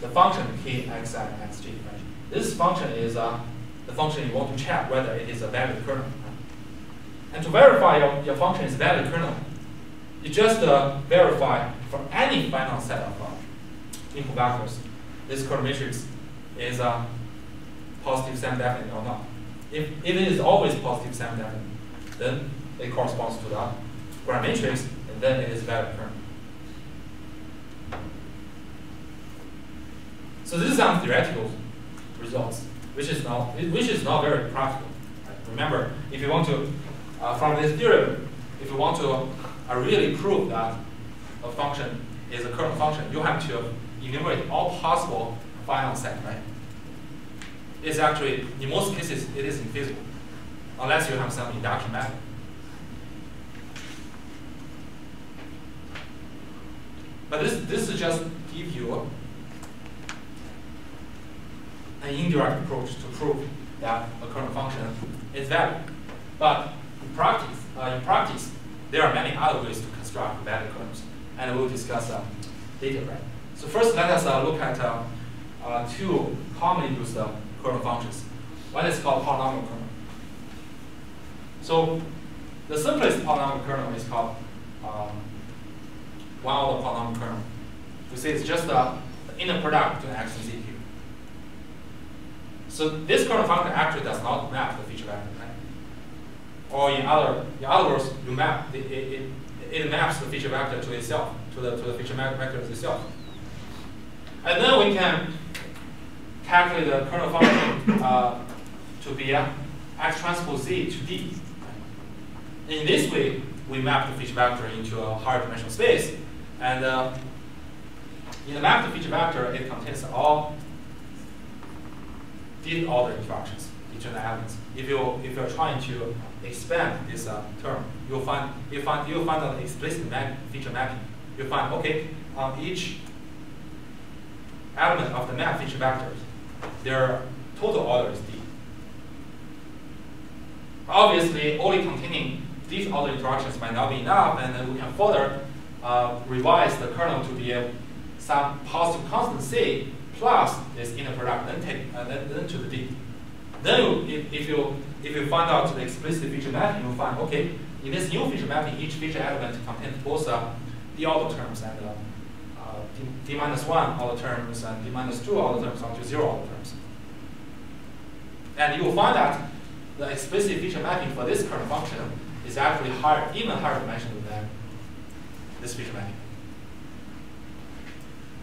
the function Kxi xg. Right? This function is uh, the function you want to check whether it is a valid kernel. And to verify your, your function is valid kernel, you just uh, verify for any finite set of uh, input vectors this kernel matrix is a uh, positive semi-definite or not. If, if it is always positive semi-definite, then it corresponds to the Gram matrix, and then it is valid kernel. So this is some theoretical results, which is not which is not very practical. Remember, if you want to, uh, from this theorem, if you want to uh, really prove that a function is a kernel function, you have to enumerate all possible finite set, right? It's actually, in most cases, it is infeasible, unless you have some induction method. But this, this is just give you an indirect approach to prove that a kernel function is valid. But in practice, uh, in practice, there are many other ways to construct valid kernels, and we'll discuss uh, later, right? So first, let us uh, look at uh, uh, two commonly used uh, kernel functions. One is called polynomial kernel. So the simplest polynomial kernel is called um, one order polynomial kernel. We say it's just the inner product between x and z here. So this kernel function actually does not map the feature vector, right? Or in other, in other words, you map it, it, it maps the feature vector to itself, to the to the feature vector itself. And then we can calculate the kernel function uh, to be x transpose z to d. In this way, we map the feature vector into a higher dimensional space. And uh, in the map the feature vector, it contains all fifth order instructions between the elements. If you if you're trying to expand this uh, term, you'll find you find you'll find an explicit map, feature mapping. You find okay on each element of the map feature vectors, their total order is d. Obviously, only containing these order instructions might not be enough, and then we can further uh, revise the kernel to be a, some positive constant c plus this inner product, then take uh, then, then to the d. Then you, if, if you if you find out the explicit feature mapping, you'll find okay in this new feature mapping, each feature element contains both uh, the order terms and uh, d, minus 1 all the terms and d minus 2 all the terms onto 0 all the terms. And you will find that the explicit feature mapping for this kernel function is actually higher, even higher dimensional than this feature mapping.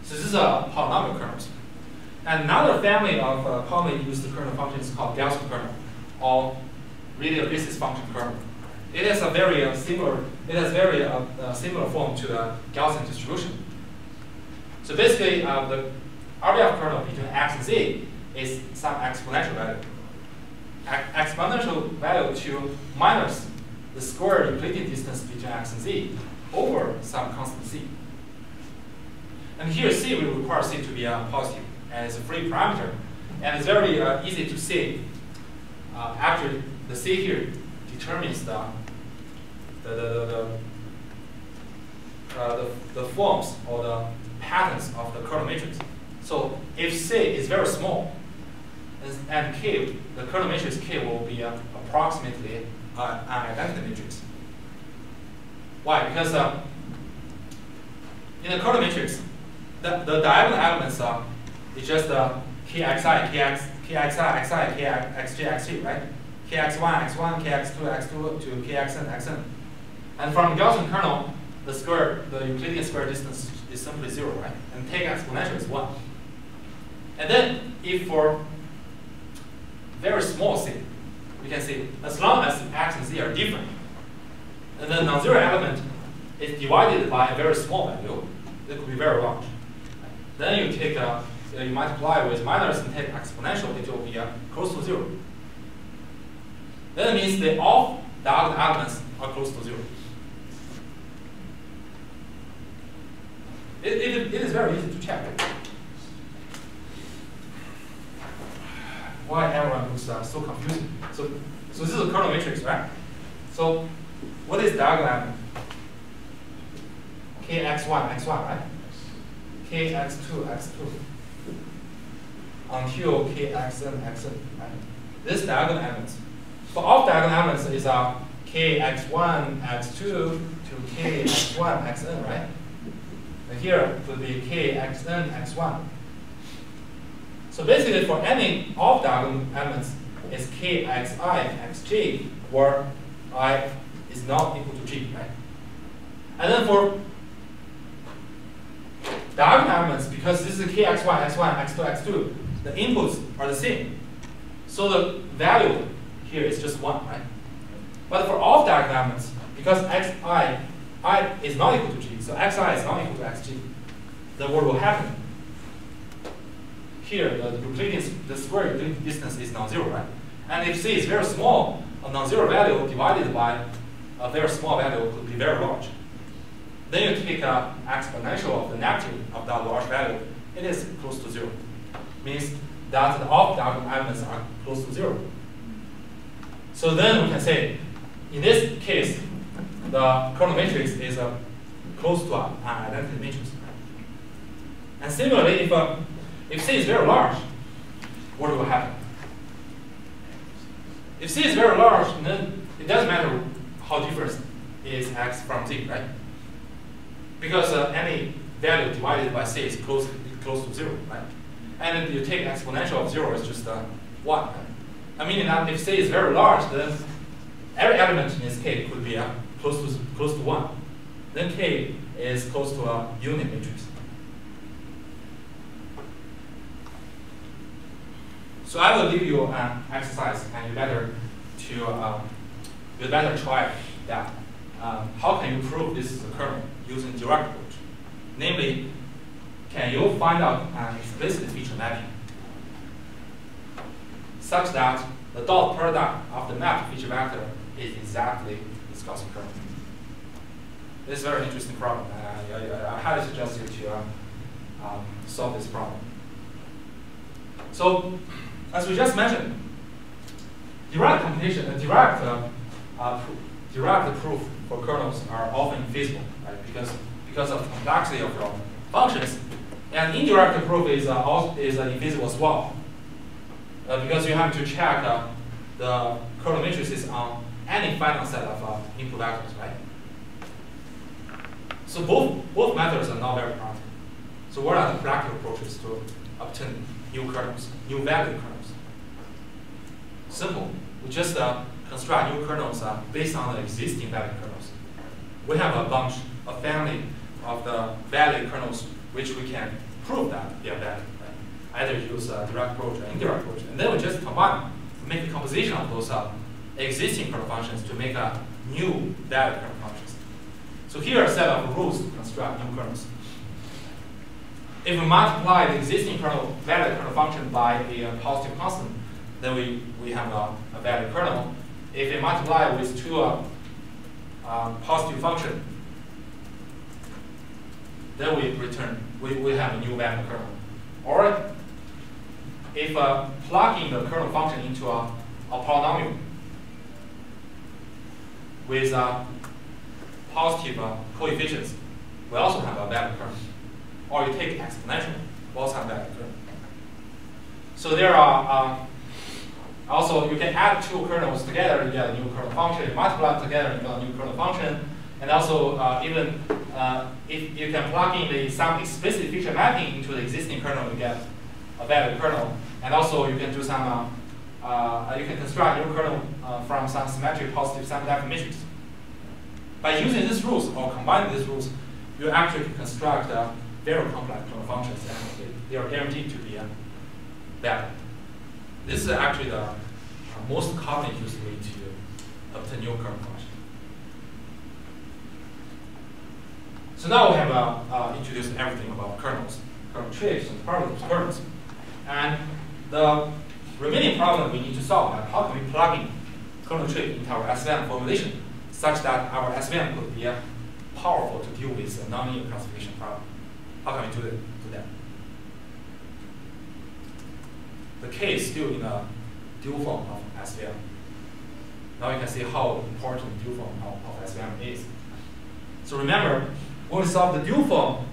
So this is a polynomial kernel. And another family of uh, commonly used kernel functions is called Gaussian kernel, or radial basis function kernel. It has a very uh, similar, it has very uh, uh similar form to the Gaussian distribution. So basically, uh, the RBF kernel between x and z is some exponential value. exponential value to minus the square Euclidean distance between x and z over some constant c. And here c will require c to be uh, positive, and it's a free parameter. And it's very uh, easy to see. Uh, the c here determines the the the the, the, uh, the, the forms or the patterns of the kernel matrix. So if C is very small, and K, the kernel matrix K will be uh, approximately uh, an identity matrix. Why? Because uh, in the kernel matrix, the, the diagonal elements are it's just uh, kxi, kx, kxi, xi, kxj, xj, right? kx1, x1, kx2, x2 to kxn, xn. And from Gaussian kernel, the square, the Euclidean square distance is simply zero, right? And take exponential is one. And then if for very small c, we can see as long as x and z are different, and the non-zero element is divided by a very small value, it could be very large. Then you take a, you multiply with minus and take exponential, it will be uh, close to zero. That means the off diagonal elements are close to zero. It, it, it is very easy to check. Why everyone looks uh, so confusing? So, so this is a kernel matrix, right? So, what is diagonal element? kx1, x1, right? kx2, x2 until kxn, xn, right? This diagonal elements. For all diagonal elements is uh, kx1, x2 to kx1, xn, right? Here would be kxn, x1. So basically for any off diagonal elements, it's kxi, xj, where i is not equal to g, right? And then for diagonal elements, because this is kxy, x1, x2, x2, the inputs are the same. So the value here is just 1, right? But for off diagonal elements, because xi i is not equal to g, so xi is not equal to xg, then what will happen? Here, the Euclidean, the square Euclidean distance is non-zero, right? And if c is very small, a non-zero value divided by a very small value could be very large. Then you take an exponential of the negative of that large value, it is close to zero. Means that the off diagonal elements are close to zero. So then we can say, in this case, the kernel matrix is uh, close to an identity matrix. And similarly, if, uh, if C is very large, what will happen? If C is very large, then it doesn't matter how different is x from z, right? Because uh, any value divided by c is close, close to zero, right? And if you take exponential of zero, it's just uh, one. I mean that if c is very large, then every element in this k could be uh, close to close to one. Then k is close to a unit matrix. So I will give you an exercise, and you better to um, you better try that. Um, how can you prove this is a kernel using direct approach? Namely, can you find out an explicit feature mapping such that the dot product of the mapped feature vector is exactly Gaussian kernel? This is a very interesting problem. I, I, I, highly suggest you to um, um, solve this problem. So, as we just mentioned, direct computation, uh, direct, uh, uh, direct proof for kernels are often feasible, right? Because because of the complexity of your functions, and indirect proof is uh, is uh, invisible as well, uh, because you have to check uh, the kernel matrices on any final set of uh, input vectors, right? So both both methods are not very practical. So what are the practical approaches to obtain new kernels, new value kernels? Simple. We just uh, construct new kernels uh, based on the existing value kernels. We have a bunch, a family of the value kernels which we can prove that they are valid. Right? Either use a direct approach or indirect approach. And then we just combine, make a composition of those uh, existing kernel functions to make a new value kernel functions. So here are a set of rules to construct new kernels. If we multiply the existing kernel valid kernel function by a uh, positive constant, then we, we have a, a valid kernel. If we multiply with two uh, uh, positive function, then we return, we, we have a new valid kernel. Or if uh, plugging the kernel function into a, a polynomial with uh, positive uh, coefficients, we also have a valid kernel. Or you take exponential, we also have valid kernel. So there are uh, also, you can add two kernels together, you get a new kernel function. You multiply them together, you get a new kernel function. And also, uh, even uh, if you can plug in the, some explicit feature mapping into the existing kernel, you get a valid kernel. And also, you can do some, uh, you can construct your kernel uh, from some symmetric positive semi-definite matrix. By using these rules or combining these rules, you actually can construct uh, very complex kernel functions, and they are guaranteed to be uh, valid. This is actually the uh, most commonly used way to obtain new kernel function. So now we have uh, uh, introduced everything about kernels, kernel tricks, and problems kernels. And the remaining problem we need to solve how can we plug in kernel trick into our SVM formulation such that our SVM could be powerful to deal with a nonlinear classification problem. How can we do that? The K is still in a dual form of SVM. Now you can see how important dual form of, of SVM is. So remember, when we solve the dual form,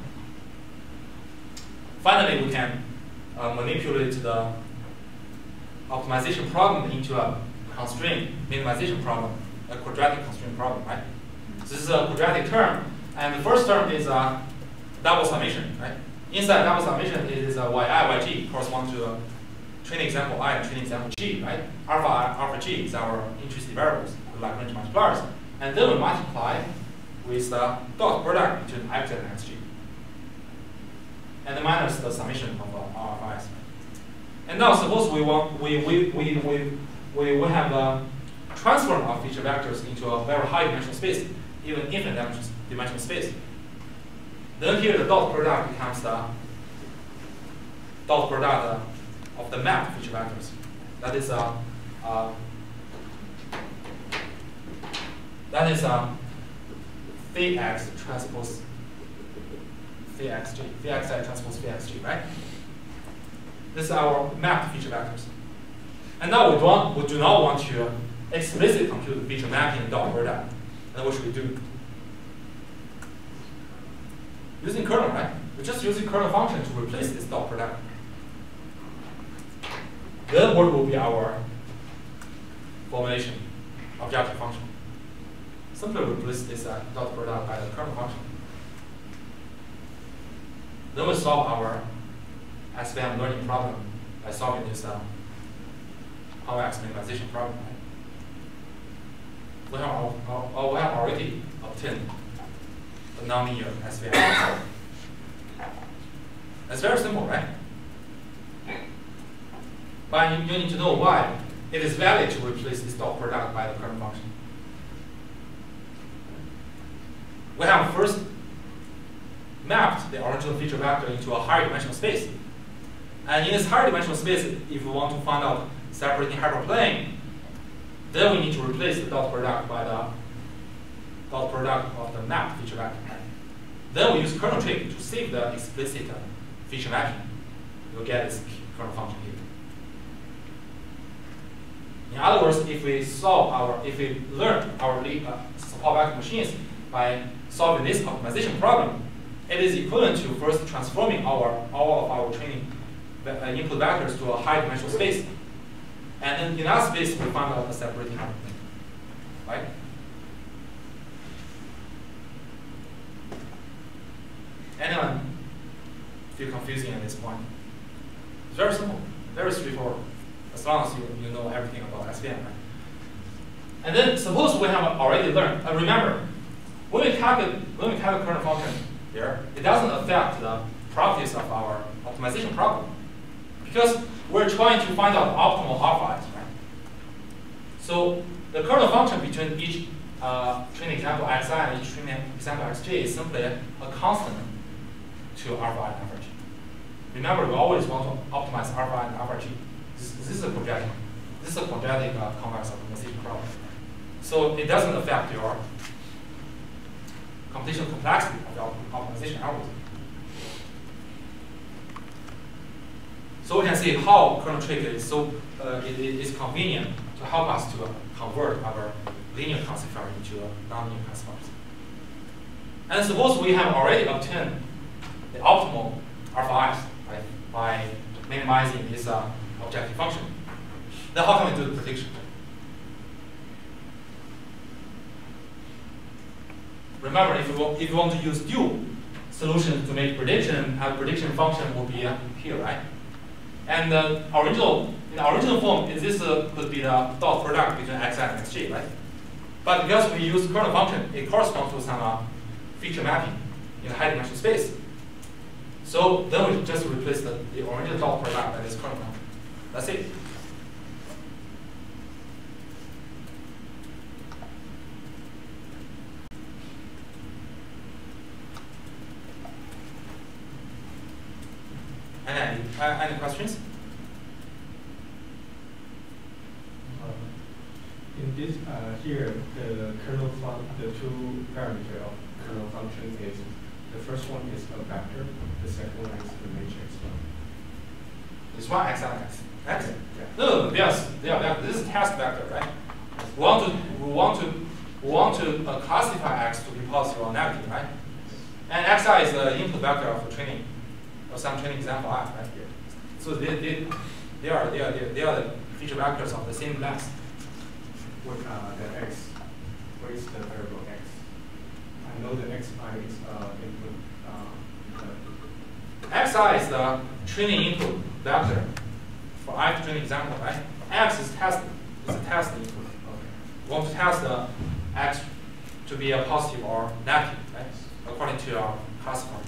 finally we can uh, manipulate the optimization problem into a constraint minimization problem, a quadratic constraint problem, right? So this is a quadratic term, and the first term is a double summation, right? Inside double summation is uh, a yi, yg, correspond to a training example i and training example g, right? Alpha i, alpha g is our interested variables, the Lagrange multipliers. And then we multiply with the dot product between x and xg. And minus the summation of uh, s. And now suppose we want we we we we we, we have a transform of feature vectors into a very high dimensional space, even infinite dimensional space. Then here the dot product becomes the dot product of the map feature vectors. That is a uh, uh, that is a uh, phi x transpose phi xg, phi xi transpose phi xg, right? This is our mapped feature vectors. And now we don't we do not want to explicitly compute the feature mapping in dot product. And what should we do? Using kernel, right? We're just using kernel function to replace this dot product. Then what will be our formulation objective function? Simply replace this uh, dot product by the kernel function. Then we solve our SVM learning problem by solving this uh, convex minimization problem. We have, uh, we have already obtained the nonlinear SVM. It's very simple, right? But you need to know why it is valid to replace this dot product by the kernel function. We have first mapped the original feature vector into a higher dimensional space. And in this higher dimensional space, if we want to find out separating hyperplane, then we need to replace the dot product by the dot product of the mapped feature vector. Then we use kernel trick to save the explicit feature mapping. You'll get this kernel function here. In other words, if we solve our, if we learn our uh, support vector machines by solving this optimization problem, it is equivalent to first transforming our all of our training input vectors to a high dimensional space. And then in that space, we find out the separating hyperplane. Right? Anyone feel confusing at this point? It's very simple, very straightforward, as long as you, you know everything about SVM. Right? And then suppose we have already learned, uh, remember, when we calculate, when we calculate kernel function here, it doesn't affect the properties of our optimization problem. Because we're trying to find out optimal alpha right? So the kernel function between each uh, training example xi and each training example xj is simply a constant to alpha and alpha g. Remember, we always want to optimize alpha and alpha g. This, this is a quadratic. This is a quadratic uh, convex optimization problem. So it doesn't affect your computational complexity of the optimization algorithm. So we can see how kernel trick is so uh, it, it is convenient to help us to uh, convert our linear classifier into a nonlinear classifier. And suppose we have already obtained the optimal alpha right, by minimizing this uh, objective function. Then how can we do the prediction? remember if you, want, if you want to use dual solution to make prediction, our prediction function will be uh, here, right? And the original, in the original form, is this uh, could be the dot product between x and xg, right? But because we use kernel function, it corresponds to some uh, feature mapping in high dimensional space. So then we just replace the, the original dot product by this kernel function. That's it. Any, uh, any questions? Uh, In this, uh, here, the kernel fun, the two parameter of kernel function is, the first one is a vector, the second one is the matrix one. This one x and x. X? Yeah. No, yes, yeah, yeah, this is test vector, right? We want to, we want to, we want to uh, classify x to be positive or negative, right? And xi is the input vector of the training, of some training example i, right? here. So they, they, they are, they are, they are, the feature vectors of the same class. What, uh, the x, what is the variable x? I know the xi is, uh, input, uh, xi is the training input vector for ith training example, right? x is test, is a test input. okay. We want to test the x to be a positive or negative, right? According to our classifier.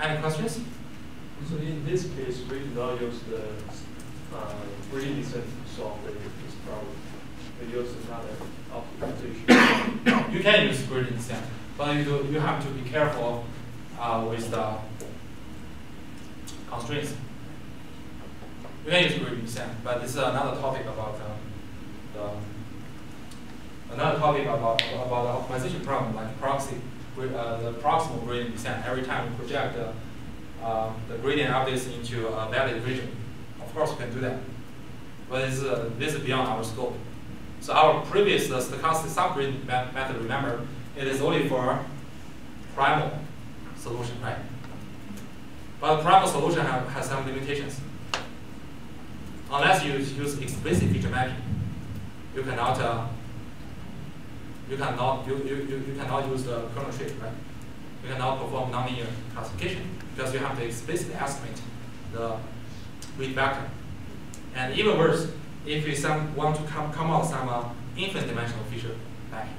Any questions? So in this case, we do not use the uh, gradient descent to solve this problem. We use another optimization. You can use gradient descent, but you do, you have to be careful uh, with the constraints. You can use gradient descent, but this is another topic about uh, the another topic about about the optimization problem, like proxy, uh, the proximal gradient descent. Every time we project the uh, the gradient updates into a valid region, of course we can do that, but this is uh, this is beyond our scope. So our previous uh, stochastic subgradient me- method, remember, it is only for primal solution, right? But primal solution have, has some limitations. Unless you use explicit feature mapping, you cannot uh, you cannot you, you, you, you cannot use the kernel trick, right? You cannot perform nonlinear classification because you have to explicitly estimate the weight vector. And even worse, if you some want to come come out some uh, infinite dimensional feature mapping,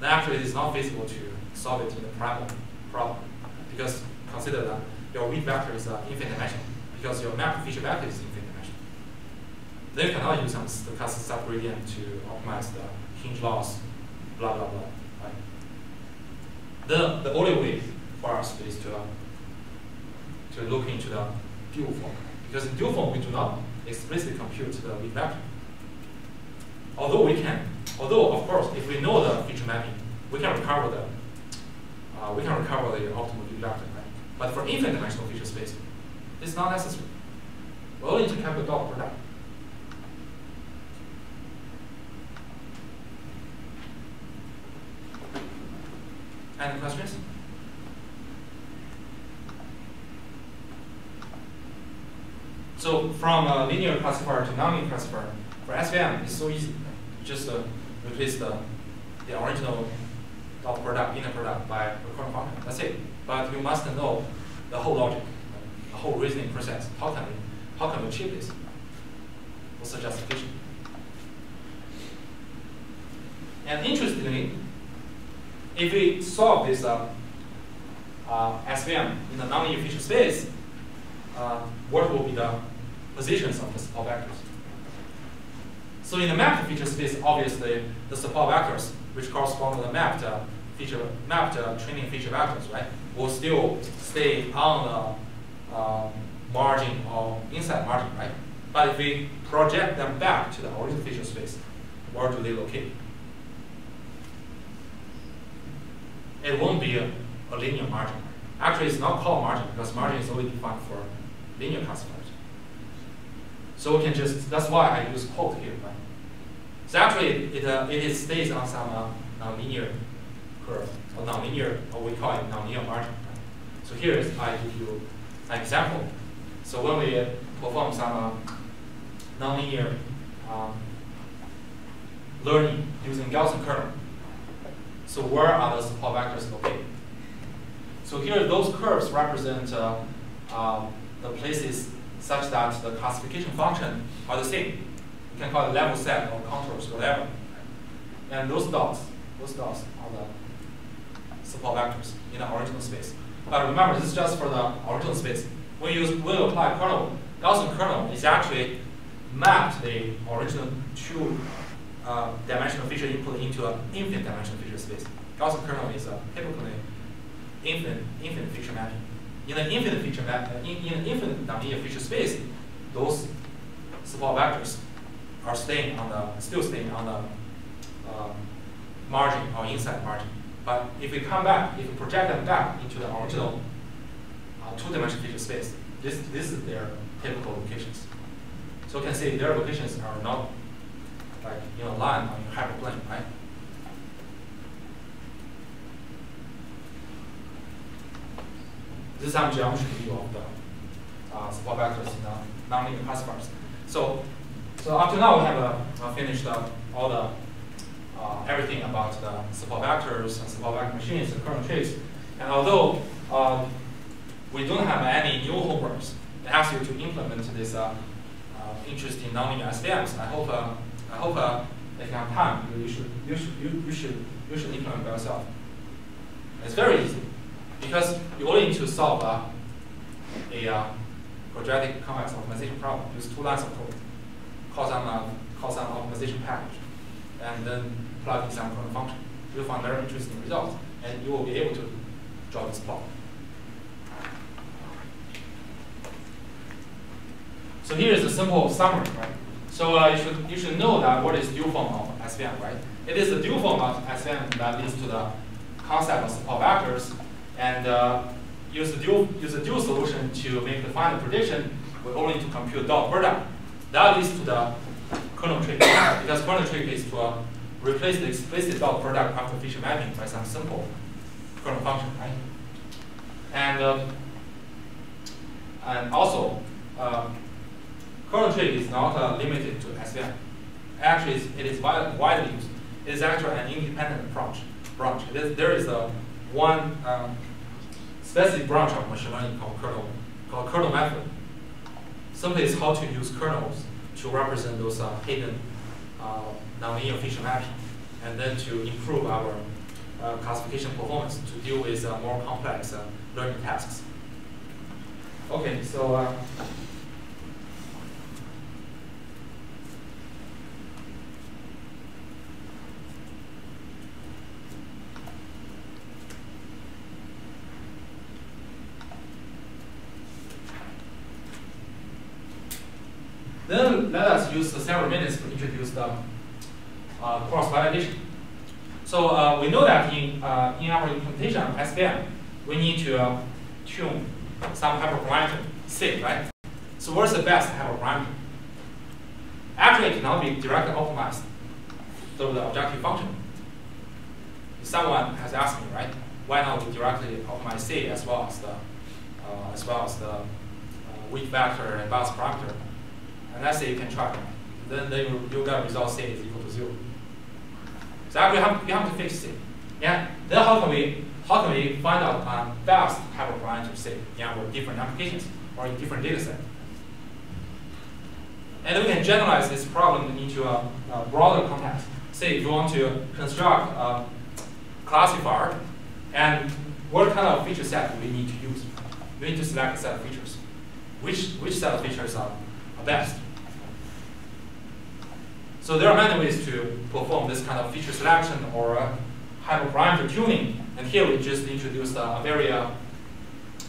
then actually it is not feasible to solve it in the primal problem because consider that your weight vector is uh, infinite dimensional because your map feature vector is infinite dimensional. Then you cannot use some stochastic subgradient to optimize the hinge loss, blah blah blah. Right? The the only way for us is to uh, to look into the dual form because in dual form we do not explicitly compute the weight vector. Although we can, although of course if we know the feature mapping, we can recover the uh, we can recover the optimal weight vector, right? But for infinite dimensional feature space, it's not necessary. We only need to calculate dot product. Any questions? So from a linear classifier to nonlinear classifier, for SVM, it's so easy. Just uh, replace the, the original dot product, inner product by kernel function. That's it. But you must know the whole logic, the whole reasoning process. How can we, how can we achieve this? What's the justification? And interestingly, if we solve this uh, uh, SVM in the nonlinear feature space, uh, what will be the positions of the support vectors? So in the mapped feature space, obviously the support vectors, which correspond to the mapped uh, feature, mapped uh, training feature vectors, right, will still stay on the uh, margin or inside margin, right? But if we project them back to the original feature space, where do they locate? It won't be a, a linear margin. Actually, it's not called margin because margin is only defined for linear classifiers. So we can just, that's why I use quote here, right? So actually, it, uh, it stays on some uh, nonlinear curve, or nonlinear, or we call it nonlinear margin. Right? So here is, I give you an example. So when we perform some uh, nonlinear um, learning using Gaussian kernel. So where are the support vectors located? So here, those curves represent uh, uh, the places such that the classification function are the same. You can call it level set or contours, whatever. And those dots, those dots are the support vectors in the original space. But remember, this is just for the original space. When you when you apply kernel, Gaussian kernel is actually mapped the original two uh, dimensional feature input into an infinite dimensional feature space. Gaussian kernel is a typically infinite infinite feature mapping. In an infinite feature map, uh, in, in an infinite nonlinear feature space, those support vectors are staying on the still staying on the um, margin or inside margin. But if we come back, if we project them back into the original uh, two-dimensional feature space, this this is their typical locations. So you can see their locations are not like in a line on your hyperplane, right? This is some geometry view of the uh, support vectors in the nonlinear classifiers. So, so up to now we have uh, finished uh, all the uh, everything about the support vectors and support vector machines and kernel tricks. And although um, we don't have any new homeworks that asks you to implement this uh, uh, interesting nonlinear SVMs, I hope uh, I hope uh, if you have time, you should you should you, you should you should implement by yourself. It's very easy because you only need to solve uh, a uh, quadratic convex optimization problem. Use two lines of code, call some uh, call some optimization package, and then plug in some kernel function. You'll find very interesting results, and you will be able to draw this plot. So here is a simple summary, right? So uh, you should you should know that what is dual form of SVM, right? It is the dual form of SVM that leads to the concept of support vectors, and uh, use the dual use the dual solution to make the final prediction. We only need to compute dot product. That leads to the kernel trick, because kernel trick is to uh, replace the explicit dot product after feature mapping by some simple kernel function, right? And uh, and also. Kernel trick is not uh, limited to SVM. Actually, it is widely used. It is actually an independent branch. branch. There is a one um, specific branch of machine learning called kernel, called kernel method. Simply is how to use kernels to represent those uh, hidden uh, nonlinear feature mapping, and then to improve our uh, classification performance to deal with uh, more complex uh, learning tasks. Okay, so Then let us use several minutes to introduce the uh, cross-validation. So uh, we know that in, uh, in our implementation of SVM, we need to tune some hyperparameter C, right? So what's the best hyperparameter? Actually, it cannot be directly optimized through the objective function. Someone has asked me, right? Why not we directly optimize C as well as the uh, as well as the uh, weight vector and bias parameter? And let's say you can try. Then, then you, you get result C is equal to zero. So actually you have, you have to fix C. Yeah. Then how can we how can we find out um, best hyperparameter C in our different applications or in different data set? And we can generalize this problem into a, a broader context. Say if you want to construct a classifier, and what kind of feature set do we need to use? We need to select a set of features. Which which set of features are best? So there are many ways to perform this kind of feature selection or uh, hyperparameter tuning. And here we just introduced a, very uh,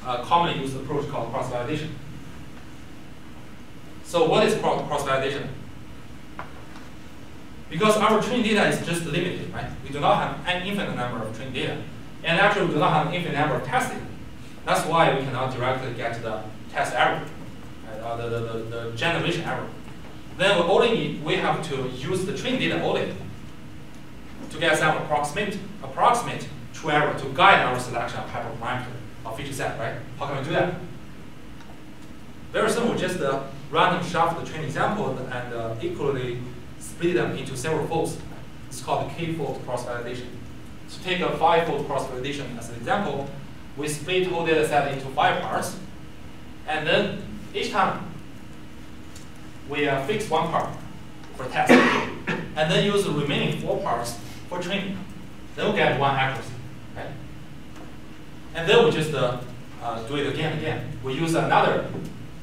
uh, commonly used approach called cross-validation. So what is cross-validation? Because our training data is just limited, right? We do not have an infinite number of training data. And actually we do not have an infinite number of testing. That's why we cannot directly get the test error, right? uh, the, the, the, the generation error then we only we have to use the training data only to get some approximate, approximate true error to guide our selection of hyperparameter of feature set, right? How can we do that? Very simple, just uh, random shuffle the training example and uh, equally split them into several folds. It's called k-fold cross-validation. So take a five-fold cross-validation as an example. We split whole data set into five parts, and then each time we uh, fix one part for test, and then use the remaining four parts for training. Then we get one accuracy, right? And then we just uh, uh, do it again and again. We use another,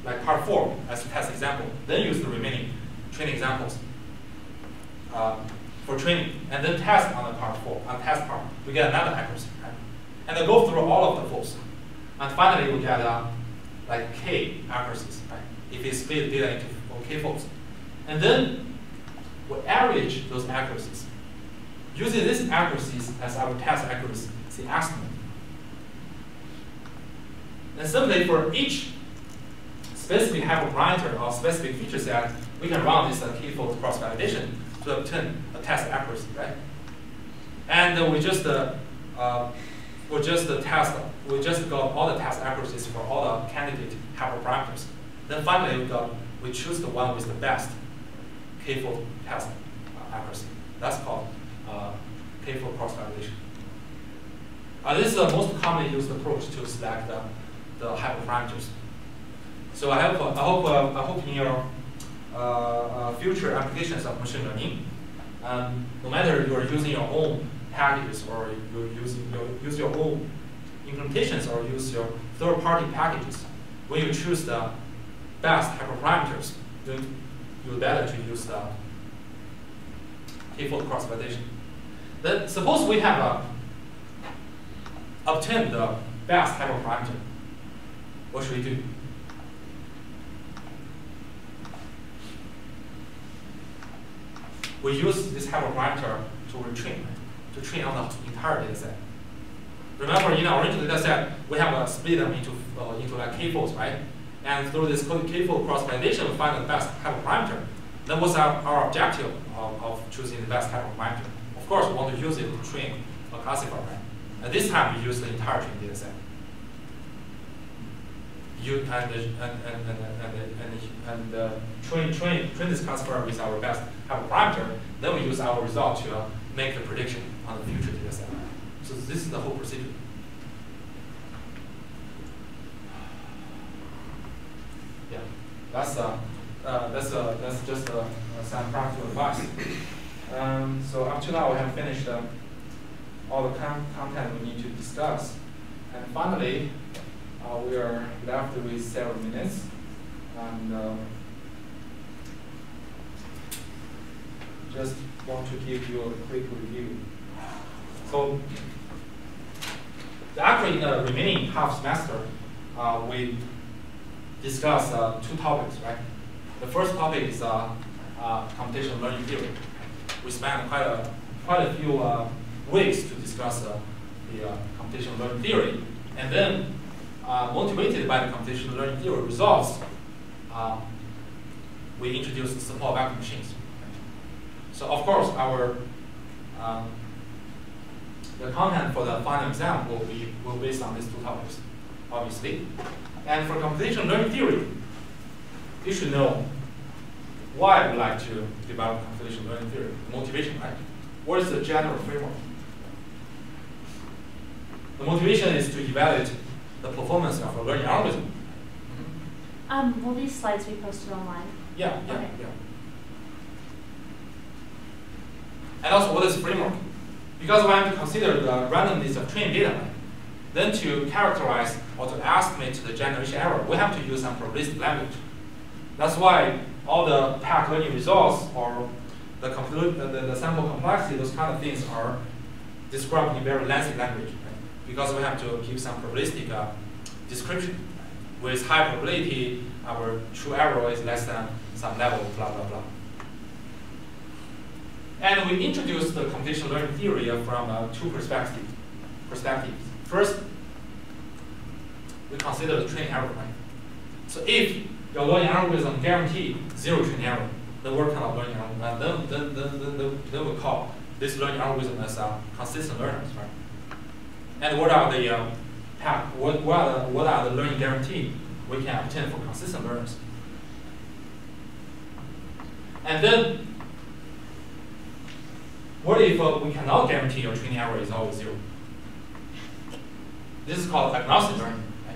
like part four as a test example, then use the remaining training examples uh, for training, and then test on the part four, on test part, we get another accuracy, right? And then go through all of the folds. And finally, we get uh, like k accuracies, right? If we split data into k folds. And then we average those accuracies. Using these accuracies as our test accuracy estimate. And similarly, for each specific hyperparameter or specific feature set, we can run this uh, k-fold cross-validation to obtain a test accuracy, right? And uh, we just uh, uh, we just uh, test we just got all the test accuracies for all the candidate hyperparameters. Then finally, we got we choose the one with the best k-fold test accuracy. That's called uh, k-fold cross-validation. Uh, this is the most commonly used approach to select the, the hyperparameters. So I hope, I hope, uh, I hope in your uh, uh, future applications of machine learning, um, no matter you are using your own packages or you use, you use your own implementations or use your third-party packages, when you choose the best hyperparameters, then you better to use the k-fold cross-validation. Then suppose we have uh, obtained the best hyperparameter. What should we do? We use this hyperparameter to retrain, to train on the entire data set. Remember, in our original data set, we have split them into, uh, into like k-folds, right? And through this k-fold cross-validation, we find the best hyperparameter. Then what's our, our objective of, of choosing the best hyperparameter? Of course, we want to use it to train a classifier, right? And this time, we use the entire training data set. You and and and and and and, and uh, train train train this classifier with our best hyperparameter. Then we use our result to uh, make the prediction on the future data set. So this is the whole procedure. Yeah, that's uh, uh that's uh, that's just uh, some practical advice. Um, so up to now, we have finished uh, all the con content we need to discuss, and finally. Uh, we are left with several minutes, and uh, just want to give you a quick review. So, actually, in the remaining half semester, uh, we discuss uh, two topics, right? The first topic is uh, uh, computational learning theory. We spent quite a quite a few weeks to discuss the computational learning theory, and then uh, motivated by the computational learning theory results, uh, we introduced support vector machines. So of course, our um, the content for the final exam will be will based on these two topics, obviously. And for computational learning theory, you should know why we like to develop computational learning theory, the motivation, right? What is the general framework? The motivation is to evaluate the performance of a learning algorithm. Um, will these slides be posted online? Yeah, yeah, Okay. yeah. And also, what is the framework? Because we have to consider the randomness of training data, then to characterize or to estimate the generation error, we have to use some probabilistic language. That's why all the PAC learning results or the, the, the sample complexity, those kind of things are described in very lengthy language because we have to give some probabilistic uh, description. With high probability, our true error is less than some level, blah, blah, blah. And we introduced the computational learning theory from uh, two perspectives. perspectives. First, we consider the training error, right? So if your learning algorithm guarantee zero training error, then what kind of learning algorithm? Then, then, then, then, then, we call this learning algorithm as uh, consistent learners, right? And what are the uh, what, what, are what are the learning guarantee we can obtain for consistent learners? And then what if uh, we cannot guarantee your training error is always zero? This is called agnostic learning. Right?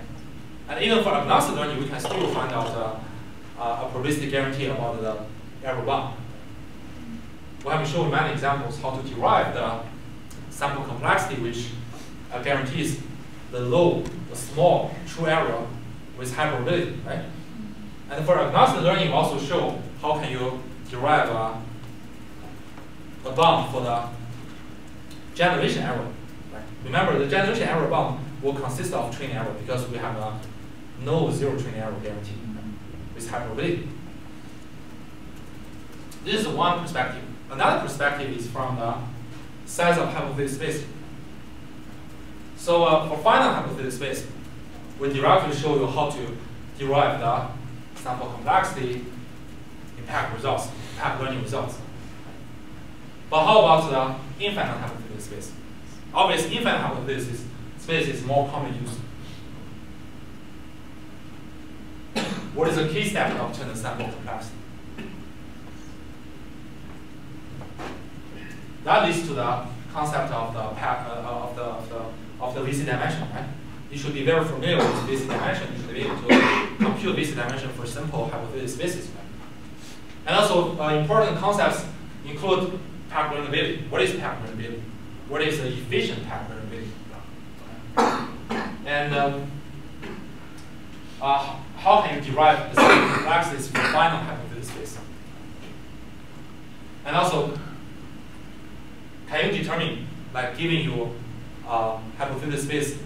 And even for agnostic learning, we can still find out uh, uh, a probabilistic guarantee about the error bound. We have shown many examples how to derive the sample complexity which uh, guarantees the low, the small true error with high probability, right? And for agnostic learning, we also show how can you derive a, a bound for the generation error. Right? Remember, the generation error bound will consist of training error because we have a no zero training error guarantee with probability. This is one perspective. Another perspective is from the size of hypothesis space. So uh, for finite hypothesis space, we directly show you how to derive the sample complexity impact results, impact learning results. But how about the infinite hypothesis space? Obviously, infinite hypothesis space is more commonly used. what is the key step to obtain sample complexity? That leads to the concept of the PAC, uh, of the of the of the VC dimension, right? You should be very familiar with VC dimension. You should be able to compute VC dimension for simple hypothesis spaces. Right? And also uh, important concepts include PAC learnability. What is PAC learnability? What is the efficient PAC learnability? And um, uh, how can you derive the from final hypothesis space? And also, can you determine, like giving you uh, hypothesis space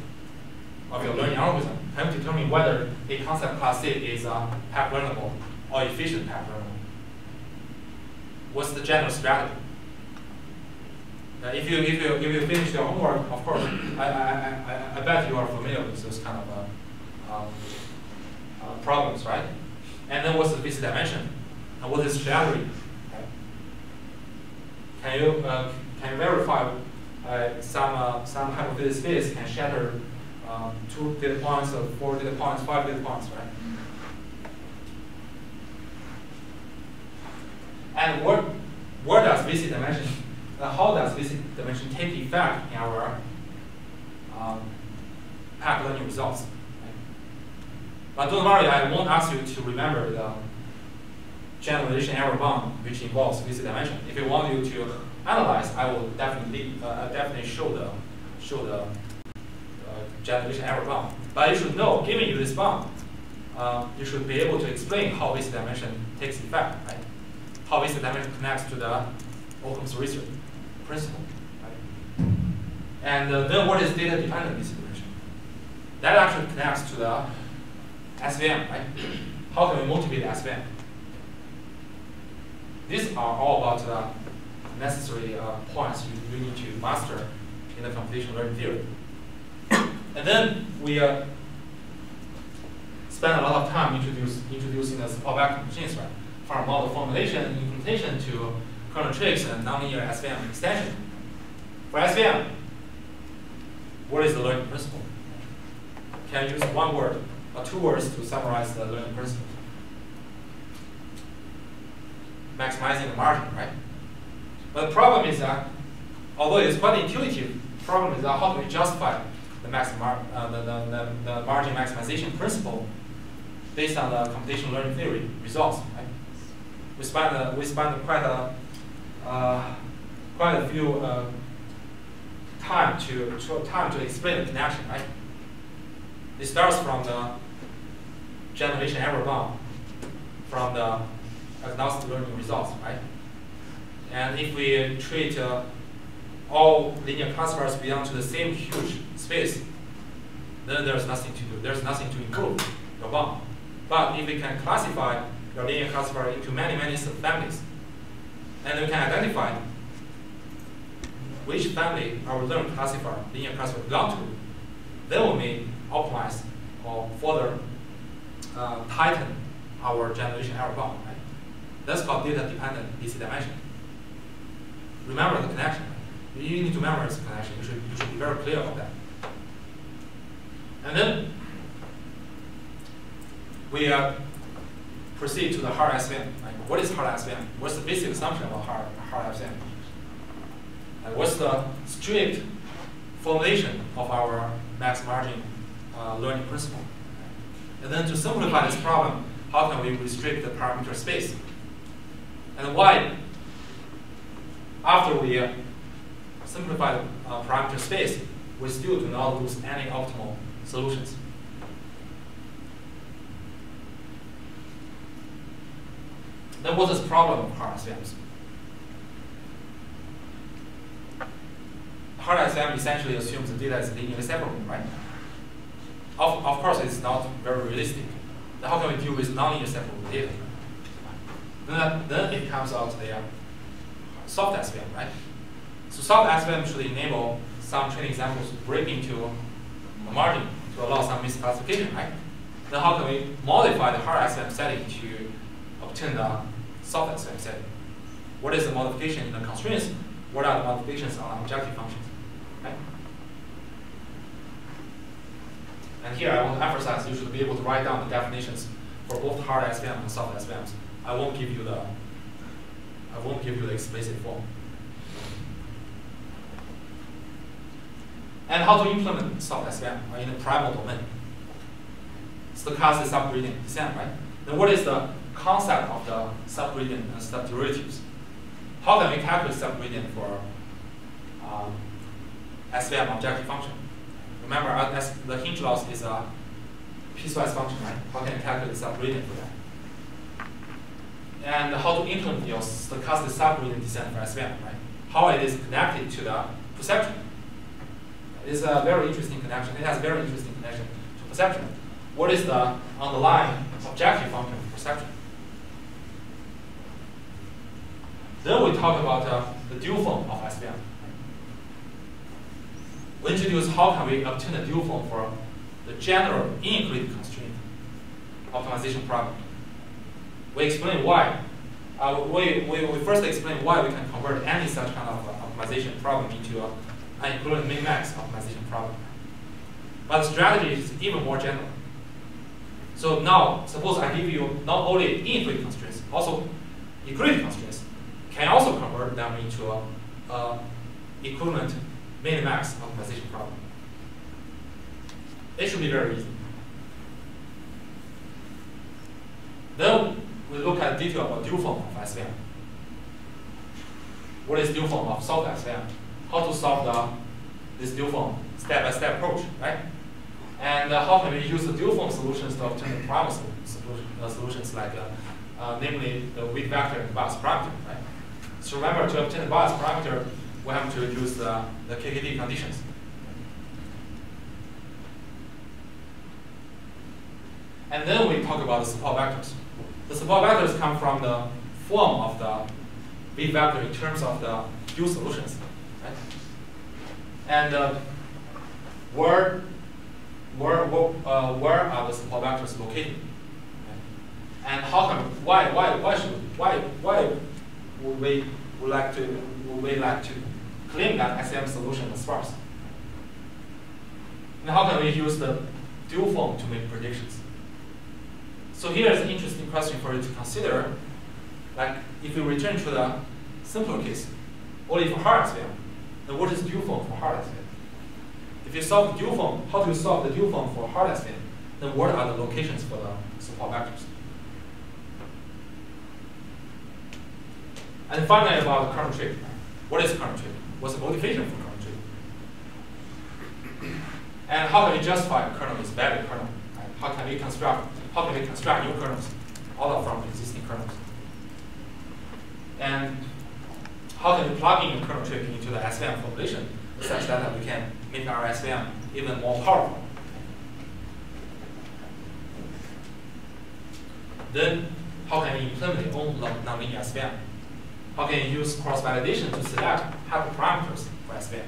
of your learning algorithm, can you determine whether a concept class C is uh, PAC learnable or efficient PAC learnable? What's the general strategy? Uh, if you if you if you finish your homework, of course, I I, I, I bet you are familiar with those kind of uh, um, uh, problems, right? And then what's the VC dimension? And what is? Right? Can you uh, can verify uh, some uh, some hypothesis space can shatter um, two data points or four data points, five data points, right? And what where does VC dimension uh, how does this dimension take effect in our um, PAC learning results? But don't worry, I won't ask you to remember the generalization error bound which involves this dimension. If you want you to analyze, I will definitely uh, definitely show the show the uh, generalization error bound. But you should know, given you this bound, uh, you should be able to explain how this dimension takes effect, right? How this dimension connects to the Occam's razor principle, right? And uh, then what is data dependent VC dimension? That actually connects to the SVM, right? How can we motivate SVM? These are all about the necessary uh, points you, you need to master in the computational learning theory. and then we uh, spend a lot of time introduce, introducing the support vector machines, right? From model formulation and implementation to kernel tricks and nonlinear SVM extension. For SVM, what is the learning principle? Can I use one word or two words to summarize the learning principle? Maximizing the margin, right? But the problem is that, although it's quite intuitive, the problem is that how do we justify the, uh, the, the, the, the, margin maximization principle based on the computational learning theory results, right? We spent, uh, we spent quite a, quite a few uh, time to, to, time to explain the connection, right? It starts from the generation error bound, from the agnostic learning results, right? And if we treat uh, all linear classifiers belong to the same huge space, then there's nothing to do. There's nothing to improve your bound. But if we can classify your linear classifier into many, many subfamilies, and we can identify which family our learned classifier, linear classifier belong to, then we may optimize or further uh, tighten our generation error bound. Right? That's called data-dependent VC dimension. Remember the connection. You need to memorize the connection. You should, you should be very clear about that. And then we uh, proceed to the hard SVM. Right? What is hard SVM? What's the basic assumption about hard, hard SVM? And what's the strict formulation of our max margin uh, learning principle? And then to simplify this problem, how can we restrict the parameter space? And why, after we uh, simplify the uh, parameter space, we still do not lose any optimal solutions? Then was the problem of hard SVMs? Hard SVM essentially assumes the data is linearly separable, right? Of, of course, it's not very realistic. How can we deal with nonlinear separable data? Then, then it comes out the uh, soft SVM, right? So soft SVM should enable some training examples to break into a margin to allow some misclassification, right? Then how can we modify the hard SVM setting to obtain the soft SVM setting? What is the modification in the constraints? What are the modifications on the objective functions? Right? And here I want to emphasize you should be able to write down the definitions for both hard SVM and soft SVMs. I won't give you the I won't give you the explicit form. And how to implement soft SVM in the primal domain. Stochastic subgradient descent, right? Then what is the concept of the subgradient and subderivatives? How can we calculate subgradient for um, SVM objective function? Remember, uh, the hinge loss is a piecewise function, right? How can you calculate subgradient for that? And how to implement your stochastic subgradient descent for SVM, right? How it is connected to the perceptron. It's a very interesting connection. It has very interesting connection to perceptron. What is the underlying objective function of perceptron? Then we talk about uh, the dual form of SVM. We introduce how can we obtain a dual form for the general inequality constraint optimization problem. We explain why. Uh, we, we, we first explain why we can convert any such kind of uh, optimization problem into a, an equivalent min-max optimization problem. But the strategy is even more general. So now, suppose I give you not only inequality constraints, also equality constraints, can also convert them into a, a equivalent min-max optimization problem. It should be very easy. Then we look at detail about dual form of SVM. What is dual form of soft SVM? How to solve the, this dual form step-by-step approach, right? And uh, how can we use the dual form solutions to obtain the primal solution, uh, solutions like, uh, uh, namely the weight vector and bias parameter, right? So remember, to obtain the bias parameter, we have to use the, the KKT conditions. And then we talk about the support vectors. The support vectors come from the form of the V vector in terms of the U solutions. Right? And uh, where, where, uh, where are the support vectors located? And how come, why why why should why why would we would like to would we like to claim that SVM solution is sparse? And how can we use the dual form to make predictions? So here is an interesting question for you to consider. Like, if you return to the simpler case, only for hard SVM, then what is dual form for hard SVM? If you solve the dual form, how do you solve the dual form for hard SVM? Then what are the locations for the support vectors? And finally, about kernel trick. What is kernel trick? What's the motivation for kernel trick? And how can we justify a kernel is valid kernel? Right? How can we construct how can we construct new kernels out from existing kernels? And how can we plug in kernel trick into the SVM formulation such that we can make our SVM even more powerful? Then, how can we implement our own nonlinear SVM? How can you use cross-validation to select hyperparameters for SVM?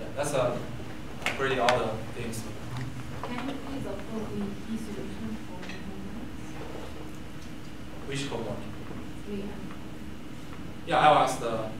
Yeah, that's a pretty all the things. Can you please upload the key solution for Which and Yeah, I'll ask the